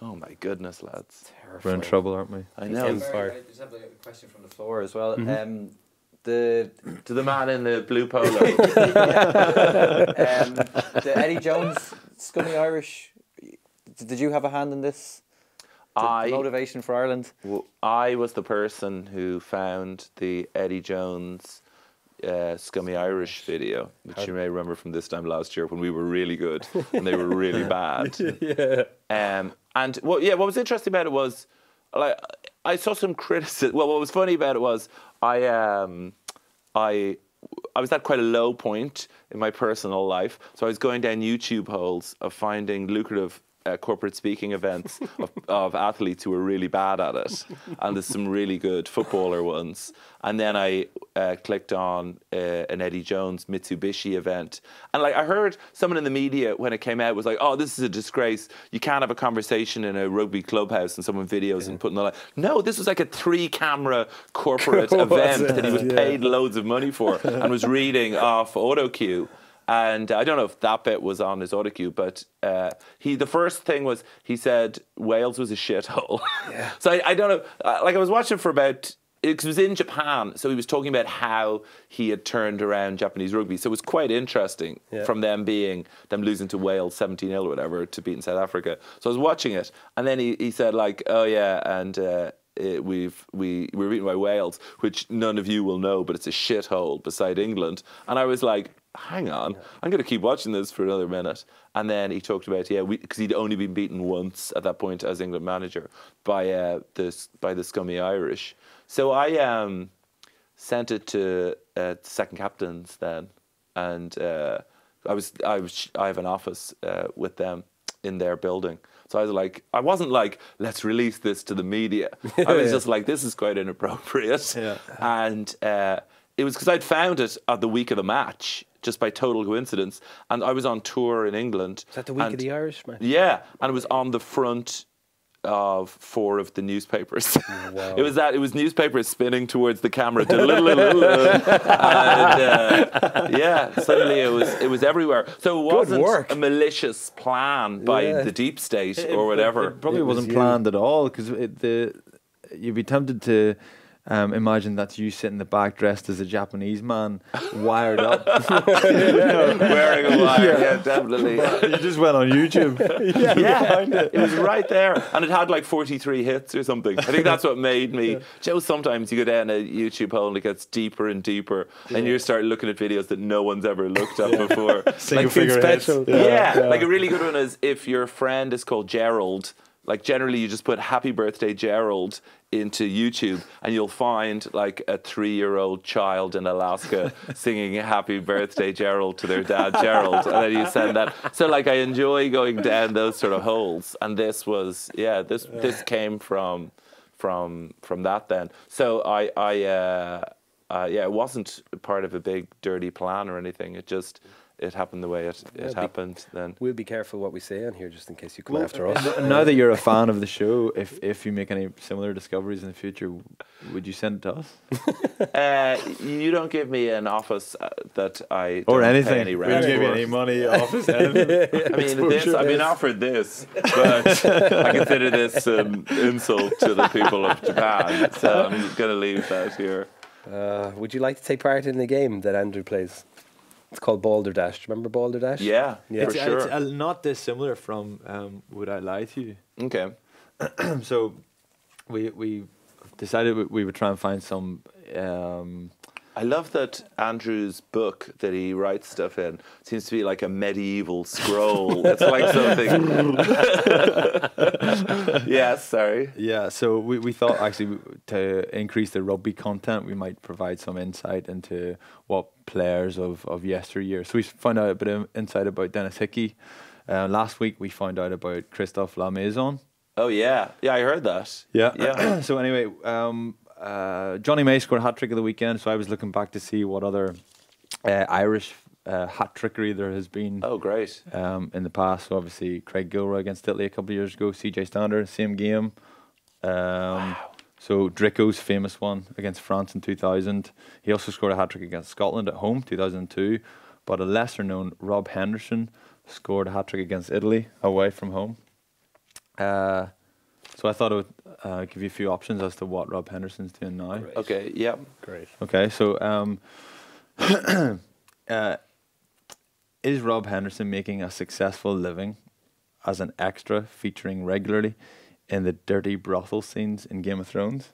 Oh my goodness, lads! We're in trouble, aren't we? I know. Empire. I just have a question from the floor as well. Mm-hmm. Um, the To the man in the blue polo. (laughs) um, the Eddie Jones scummy Irish. Did you have a hand in this? The, the I motivation for Ireland. w- I was the person who found the Eddie Jones uh, Scummy Irish video, which you may remember from this time last year when we were really good (laughs) and they were really bad. (laughs) Yeah. Um, and what, yeah, what was interesting about it was, like, I saw some criticism. Well, what was funny about it was, I, um, I, I was at quite a low point in my personal life, so I was going down YouTube holes of finding lucrative uh, corporate speaking events of, (laughs) of athletes who are really bad at it, and there's some really good footballer ones. And then I uh, clicked on uh, an Eddie Jones Mitsubishi event, and like I heard someone in the media when it came out was like, "Oh, this is a disgrace. You can't have a conversation in a rugby clubhouse and someone videos and putting the like." No, this was like a three-camera corporate (laughs) event that he was paid loads of money for and was reading off auto cue. And I don't know if that bit was on his auto cue, but uh, he the first thing was he said Wales was a shithole. Yeah. (laughs) so I, I don't know. Uh, like I was watching for about it was in Japan, so he was talking about how he had turned around Japanese rugby. So it was quite interesting Yeah. from them being them losing to Wales 17 0 or whatever to beating South Africa. So I was watching it, and then he, he said like, "Oh yeah, and uh, it, we've we we were beaten by Wales, which none of you will know, but it's a shithole beside England." And I was like, "Hang on, I'm going to keep watching this for another minute." And then he talked about yeah, because he'd only been beaten once at that point as England manager by uh, the by the scummy Irish. So I um, sent it to uh, second captains then, and uh, I was I was I have an office uh, with them in their building. So I was like, I wasn't like, let's release this to the media. I was (laughs) just like, this is quite inappropriate. Yeah. And uh, it was because I'd found it at the week of the match, just by total coincidence. And I was on tour in England. Is that the week and- of the Irish, man? yeah, and it was on the front of four of the newspapers. (laughs) it was that it was newspapers spinning towards the camera, (laughs) and uh, yeah, suddenly it was it was everywhere. So it wasn't work. a malicious plan by Yeah. the deep state It- or it- whatever. It, probably It was wasn't you. planned at all because the you'd be tempted to um, imagine that's you sitting in the back dressed as a Japanese man, (laughs) wired up. (laughs) Wearing a wire, yeah, definitely. you just went on YouTube. (laughs) yeah, yeah. it was right there, and it had like 43 hits or something. I think that's what made me. Joe, sometimes you go down a YouTube hole and it gets deeper and deeper, and you start looking at videos that no one's ever looked at before. Single Like figure. Special. yeah, like a really good one is if your friend is called Gerald. Like generally, you just put "Happy Birthday, Gerald" into YouTube, and you'll find like a three-year-old child in Alaska (laughs) singing "Happy Birthday, Gerald" to their dad, Gerald, and then you send that. So like, I enjoy going down those sort of holes, and this was yeah, this this came from from from that then. So I I uh, uh, yeah, it wasn't part of a big dirty plan or anything. It just it happened the way it, it be- happened then. We'll be careful what we say on here, just in case you come after us. Now that you're a fan of the show, if if you make any similar discoveries in the future, would you send it to us? (laughs) Uh, you don't give me an office uh, that I Or don't anything? Pay any We don't give you any money, (laughs) office, anything. I mean, this, I've been offered this, but I consider this an insult to the people of Japan. So I'm going to leave that here. Uh, would you like to take part in the game that Andrew plays? It's called Balderdash. Do you remember Balderdash? Yeah, Yeah. for it's, sure. it's uh, not dissimilar from um, Would I Lie to You? okay. (clears throat) so we we decided we, we would try and find some um, I love that Andrew's book that he writes stuff in seems to be like a medieval scroll. it's like (laughs) something. (laughs) yes, sorry. yeah so we, we thought actually to increase the rugby content we might provide some insight into what players of, of yesteryear so we found out a bit of insight about Denis Hickie uh, last week we found out about Christophe Lamaison Oh yeah, yeah, I heard that. Yeah. yeah. (coughs) so anyway, um, uh, Jonny May scored a hat trick of the weekend, so I was looking back to see what other uh, Irish uh, hat trickery there has been Oh great. um, in the past. So obviously Craig Gilroy against Italy a couple of years ago, CJ Stander, same game. Um, So Drico's famous one against France in 2000. He also scored a hat trick against Scotland at home, 2002. But a lesser known Rob Henderson scored a hat trick against Italy away from home. Uh, so I thought I would uh, give you a few options as to what Rob Henderson's doing now. Great. Okay, yeah. Great. Okay, so um, (clears throat) uh, is Rob Henderson making a successful living as an extra featuring regularly in the dirty brothel scenes in Game of Thrones?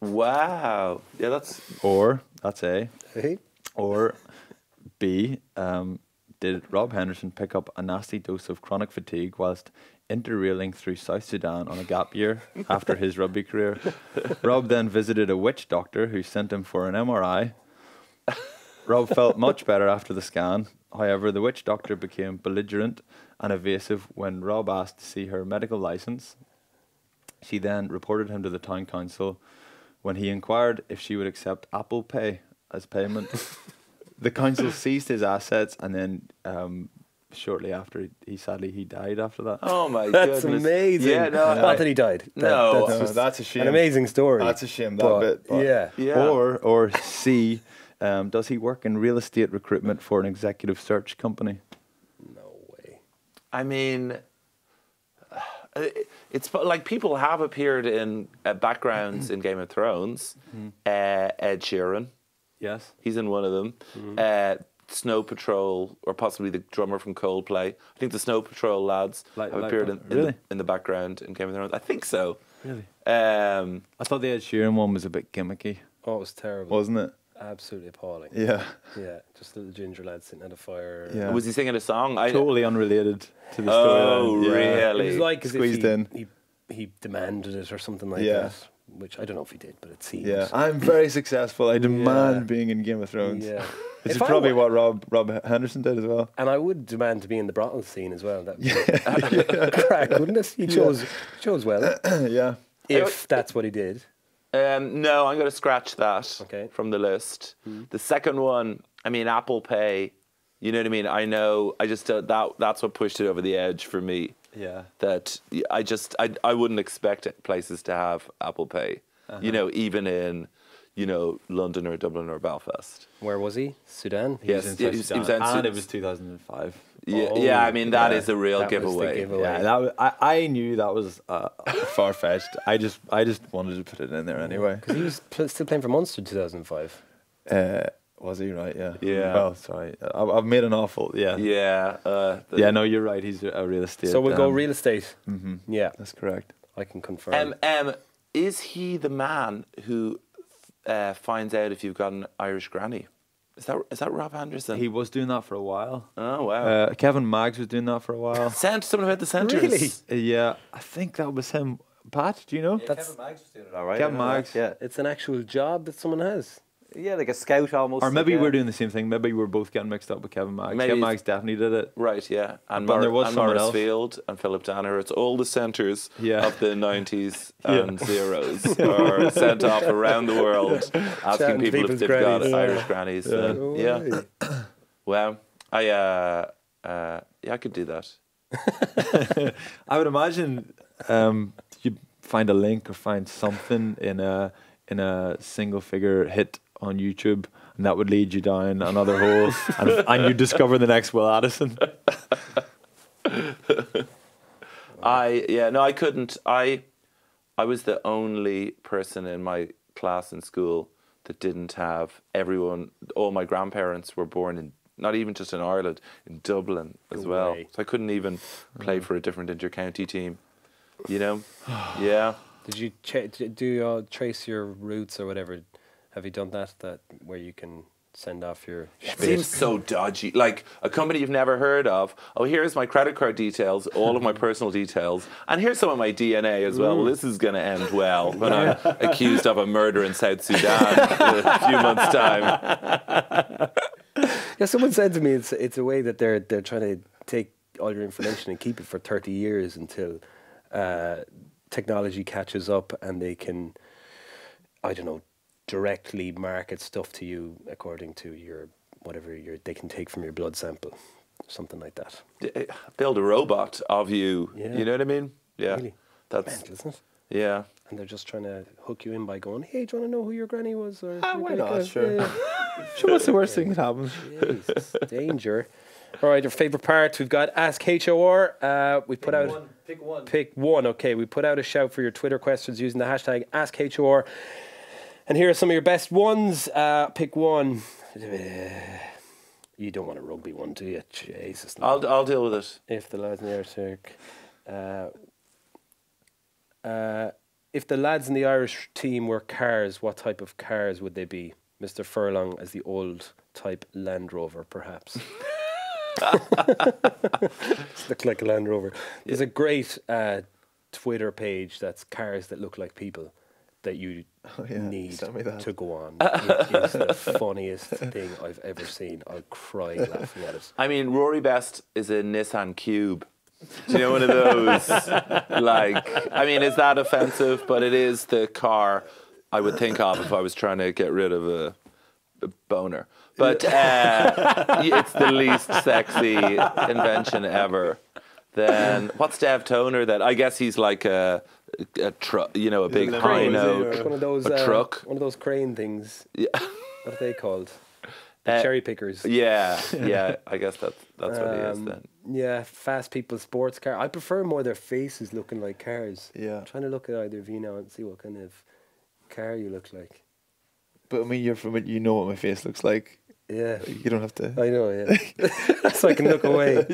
Wow. Yeah, that's Or, that's A, Hey? or B, um, did Rob Henderson pick up a nasty dose of chronic fatigue whilst interrailing through South Sudan on a gap year after his rugby career? Rob then visited a witch doctor who sent him for an MRI. Rob felt much better after the scan, However, the witch doctor became belligerent and evasive when Rob asked to see her medical license. She then reported him to the town council when he inquired if she would accept Apple Pay as payment. (laughs) the council seized his assets and then um, shortly after he, he sadly he died after that. Oh my (laughs) That's goodness. amazing. Yeah, no, Not I- that he died. That- No. that's, No, just that's a shame. An amazing story. That's a shame, that But, bit, but- yeah. Yeah. Or or C, um, does he work in real estate recruitment for an executive search company? No way. I mean, uh, it's like people have appeared in uh, backgrounds in Game of Thrones. Uh, Ed Sheeran, Yes. he's in one of them. Uh, Snow Patrol, or possibly the drummer from Coldplay. I think the Snow Patrol lads Like- have like appeared in, that. in, Really? the, in the background in Game of Thrones. I think so. Really? Um, I thought the Ed Sheeran one was a bit gimmicky, Oh, it was terrible. wasn't it? Absolutely appalling. Yeah. Yeah, just the ginger lad sitting at a fire. Yeah. Was he singing a song? I, Totally unrelated to the Oh, story. really? It was like as Squeezed he, in. He, he demanded it or something like Yeah. that. Which I don't know if he did, but it seems. Yeah, I'm very successful. I demand Yeah. being in Game of Thrones. Yeah. Which is If I probably what Rob Rob Henderson did as well. And I would demand to be in the brothel scene as well. That would be (laughs) crack, wouldn't it? He chose chose well. (clears throat) yeah. if that's what he did. Um, no, I'm going to scratch that Okay. from the list. The second one, I mean, Apple Pay. You know what I mean? I know. I just uh, that that's what pushed it over the edge for me. Yeah. That I just I I wouldn't expect places to have Apple Pay. You know, even in you know London or Dublin or Belfast. Where was he? Sudan? Yes, in it was- South it was Sudan, in and Su- it was 2005. Yeah, Oh, yeah. I mean, that yeah. is a real That was the giveaway. giveaway. Yeah, that was, I, I knew that was uh, (laughs) far fetched. I just I just wanted to put it in there anyway. Because he was pl- still playing for Munster in 2005. Uh, was he right? Yeah. Yeah. Well, sorry, I, I've made an awful. Yeah. Yeah, uh, Yeah. No, you're right. He's a real estate. So we'll go um, real estate. mhm, Yeah, That's correct. I can confirm. Um, um, is he the man who uh, finds out if you've got an Irish granny? Is that is that Rob Henderson? He was doing that for a while. oh wow. Uh, Kevin Maggs was doing that for a while. (laughs) Sent something about the centres. Really? Uh, yeah, I think that was him. Pat, do you know? That's- Kevin Maggs was doing it all right. Kevin I know that, Maggs. Yeah. it's an actual job that someone has. Yeah, like a scout almost. Or maybe like, we're yeah. doing the same thing. Maybe we're both getting mixed up with Kevin Maggs. Maybe Kevin it's- Maggs definitely did it. Right, yeah. And, But Mor- there was and Maurice else. Field and Philip Danaher. It's all the centres Yeah. of the (laughs) 90s Yeah. and zeros (laughs) are sent off around the world (laughs) asking Chatting people if they've got grannies. Irish grannies. Yeah. then, yeah. (coughs) Well, I, uh, uh, yeah, I could do that. I would imagine um, you find a link or find something in a in a single figure hit on YouTube, and that would lead you down another hole, and, and you discover the next Will Addison. I yeah no I couldn't I I was the only person in my class in school that didn't have everyone all my grandparents were born in not even just in Ireland in Dublin as No well way. so I couldn't even play for a different inter-county team you know (sighs) yeah Did you ch- do you uh, trace your roots or whatever? Have you done that? That where you can send off your it seems so dodgy. Like a company you've never heard of. Oh here's my credit card details all of my personal details and here's some of my DNA as well. Well this is going to end well when I'm (laughs) accused of a murder in South Sudan in a few months time. Yeah, someone said to me it's it's a way that they're they're trying to take all your information and keep it for thirty years until uh, technology catches up and they can, I don't know, directly market stuff to you according to your whatever your they can take from your blood sample, something like that. D- build a robot of you. Yeah. You know what I mean? Yeah. Really? That's Mental, isn't it? yeah. And they're just trying to hook you in by going, "Hey, do you want to know who your granny was?" Or Ah, why not? Sure. yeah, (laughs) Sure, what's the worst thing that happens? Jesus, danger. All right, our favorite part. We've got Ask HOR. Uh, we put out Pick one. pick one. Okay, we put out a shout for your Twitter questions using the hashtag AskHOR. And here are some of your best ones. Uh, pick one. You don't want a rugby one, do you? Jesus. no. I'll I'll deal with it. If the lads in the Irish circ, uh, uh, if the lads in the Irish team were cars, what type of cars would they be? Mr. Furlong as the old type Land Rover, perhaps. (laughs) (laughs) look like a Land Rover. There's a great uh, Twitter page that's cars that look like people. That you Oh, yeah, need send me that. to go on. (laughs) it is the funniest thing I've ever seen. I'll cry (laughs) laughing at it. I mean, Rory Best is a Nissan Cube. Do you know one of those? (laughs) like, I mean, is that offensive? But it is the car I would think of if I was trying to get rid of a, a boner. But uh, it's the least sexy invention ever. Then what's Dev Toner? That I guess he's like a a truck, you know, a big like a high crane, note, one of those a uh, truck. one of those crane things. Yeah. (laughs) What are they called? (laughs) The Uh, cherry pickers. Yeah, (laughs) yeah. I guess that's that's what he is Um, then. Yeah, fast people sports car. I prefer more their faces looking like cars. Yeah. I'm trying to look at either of you now and see what kind of car you look like. But I mean, you're from it. You know what my face looks like. Yeah. You don't have to. I know, yeah. (laughs) so I can look away.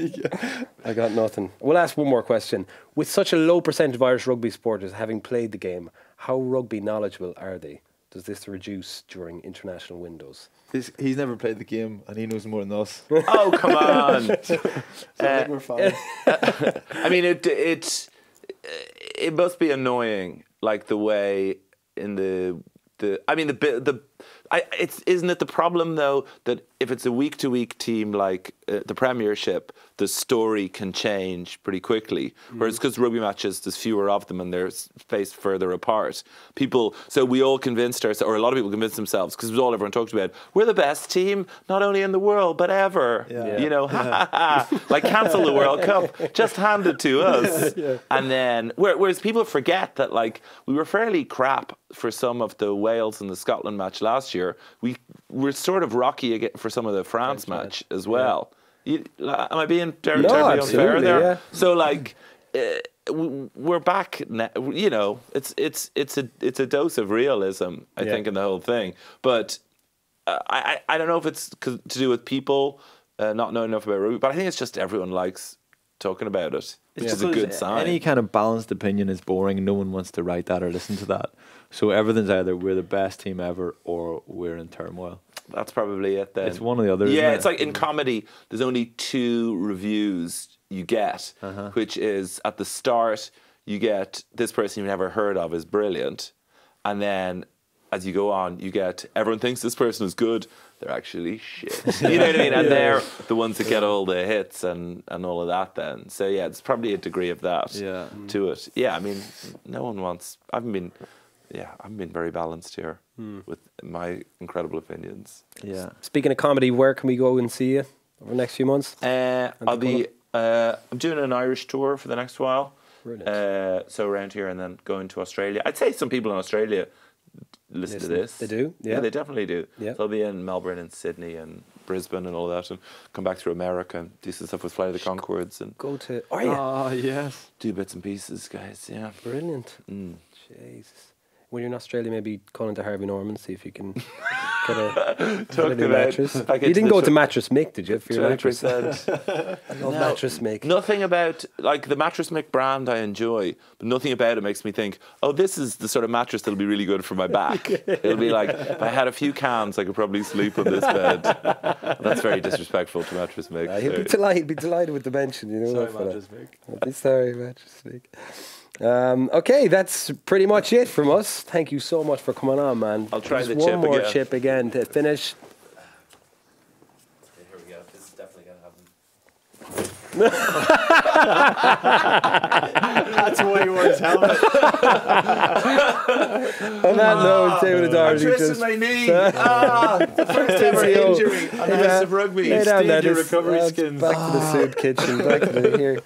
(laughs) I got nothing. We'll ask one more question. With such a low percent of Irish rugby supporters having played the game, how rugby knowledgeable are they? Does this reduce during international windows? He's, he's never played the game, and he knows more than us. (laughs) Oh come on! So I think we're fine. Uh, I mean, it it it must be annoying, like the way in the the. I mean, the bit the. I, it's isn't it the problem though that if it's a week to week team like uh, the Premiership, the story can change pretty quickly. Whereas because rugby matches, there's fewer of them and they're spaced further apart. People, so we all convinced ourselves, or a lot of people convinced themselves, because it was all everyone talked about. We're the best team, not only in the world but ever. Yeah. You know, ha. (laughs) Like cancel the World Cup, just hand it to (laughs) us. And then, whereas people forget that like we were fairly crap for some of the Wales and the Scotland match last year. We were sort of rocky again for some of the France, French match as well. You, am I being ter- No, terribly unfair there? yeah. So like. Uh, we're back now. You know, it's it's it's a it's a dose of realism. I Yeah. think in the whole thing, but uh, I, I I don't know if it's to do with people uh, not knowing enough about rugby, but I think it's just everyone likes talking about it, which is a good sign. Any kind of balanced opinion is boring. No one wants to write that or listen to that. So everything's either we're the best team ever or we're in turmoil. That's probably it. Then It's one or the other, Yeah, it? it's like in comedy. There's only two reviews you get, Uh-huh. which is at the start you get this person you've never heard of is brilliant, and then as you go on, you get everyone thinks this person is good. They're actually shit. (laughs) You know what I mean? And they're the ones that get all the hits and, and all of that. Then, so yeah, it's probably a degree of that Yeah. to it. Yeah, I mean, no one wants. I haven't been. Yeah, I've been very balanced here with my incredible opinions. Yeah. Speaking of comedy, where can we go and see you over the next few months? Uh, I'll be. Uh, I'm doing an Irish tour for the next while. Brilliant. Uh, so around here and then going to Australia. I'd say some people in Australia listen, to this. They do? Yeah. they definitely do. Yeah. So I'll be in Melbourne and Sydney and Brisbane and all that, and come back through America and do some stuff with Flight of the Conchords and Go to. Oh yeah, Oh yes. do bits and pieces, guys. Yeah. brilliant. Mm. Jesus. When you're in Australia, maybe call into Harvey Norman, see if you can (laughs) get a, get a new mattress. You didn't go tr- to Mattress Mick, did you? For your Twenty mattress? percent. (laughs) I love No, Mattress Mick. Nothing about like the mattress Mick brand I enjoy, but nothing about it makes me think, oh, this is the sort of mattress that'll be really good for my back. (laughs) It'll be like if I had a few cans, I could probably sleep on this bed. That's very disrespectful to mattress Mick. Uh, he'd, be delighted. He'll be delighted with the mention. You know, Sorry, that fella. Mattress Mick. I'll be sorry, Mattress Mick. Um, okay, that's pretty much it from us. Thank you so much for coming on, man. I'll try Just the one chip more again. chip again to finish. Here we go. This is definitely gonna happen. (laughs) That's why he wore his helmet. On that note, David I'm O'Doherty twisting just my knee. (laughs) ah, the first ever injury on the house of rugby. lay down there. Your This- recovery uh, skins. Back to the soup kitchen. Back to the (laughs) here.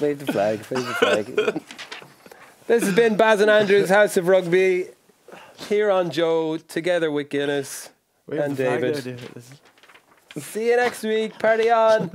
Wave the flag. Wave the flag. this has been Baz and Andrews House of Rugby here on Joe together with Guinness Wave and David. there, David. See you next week. Party on.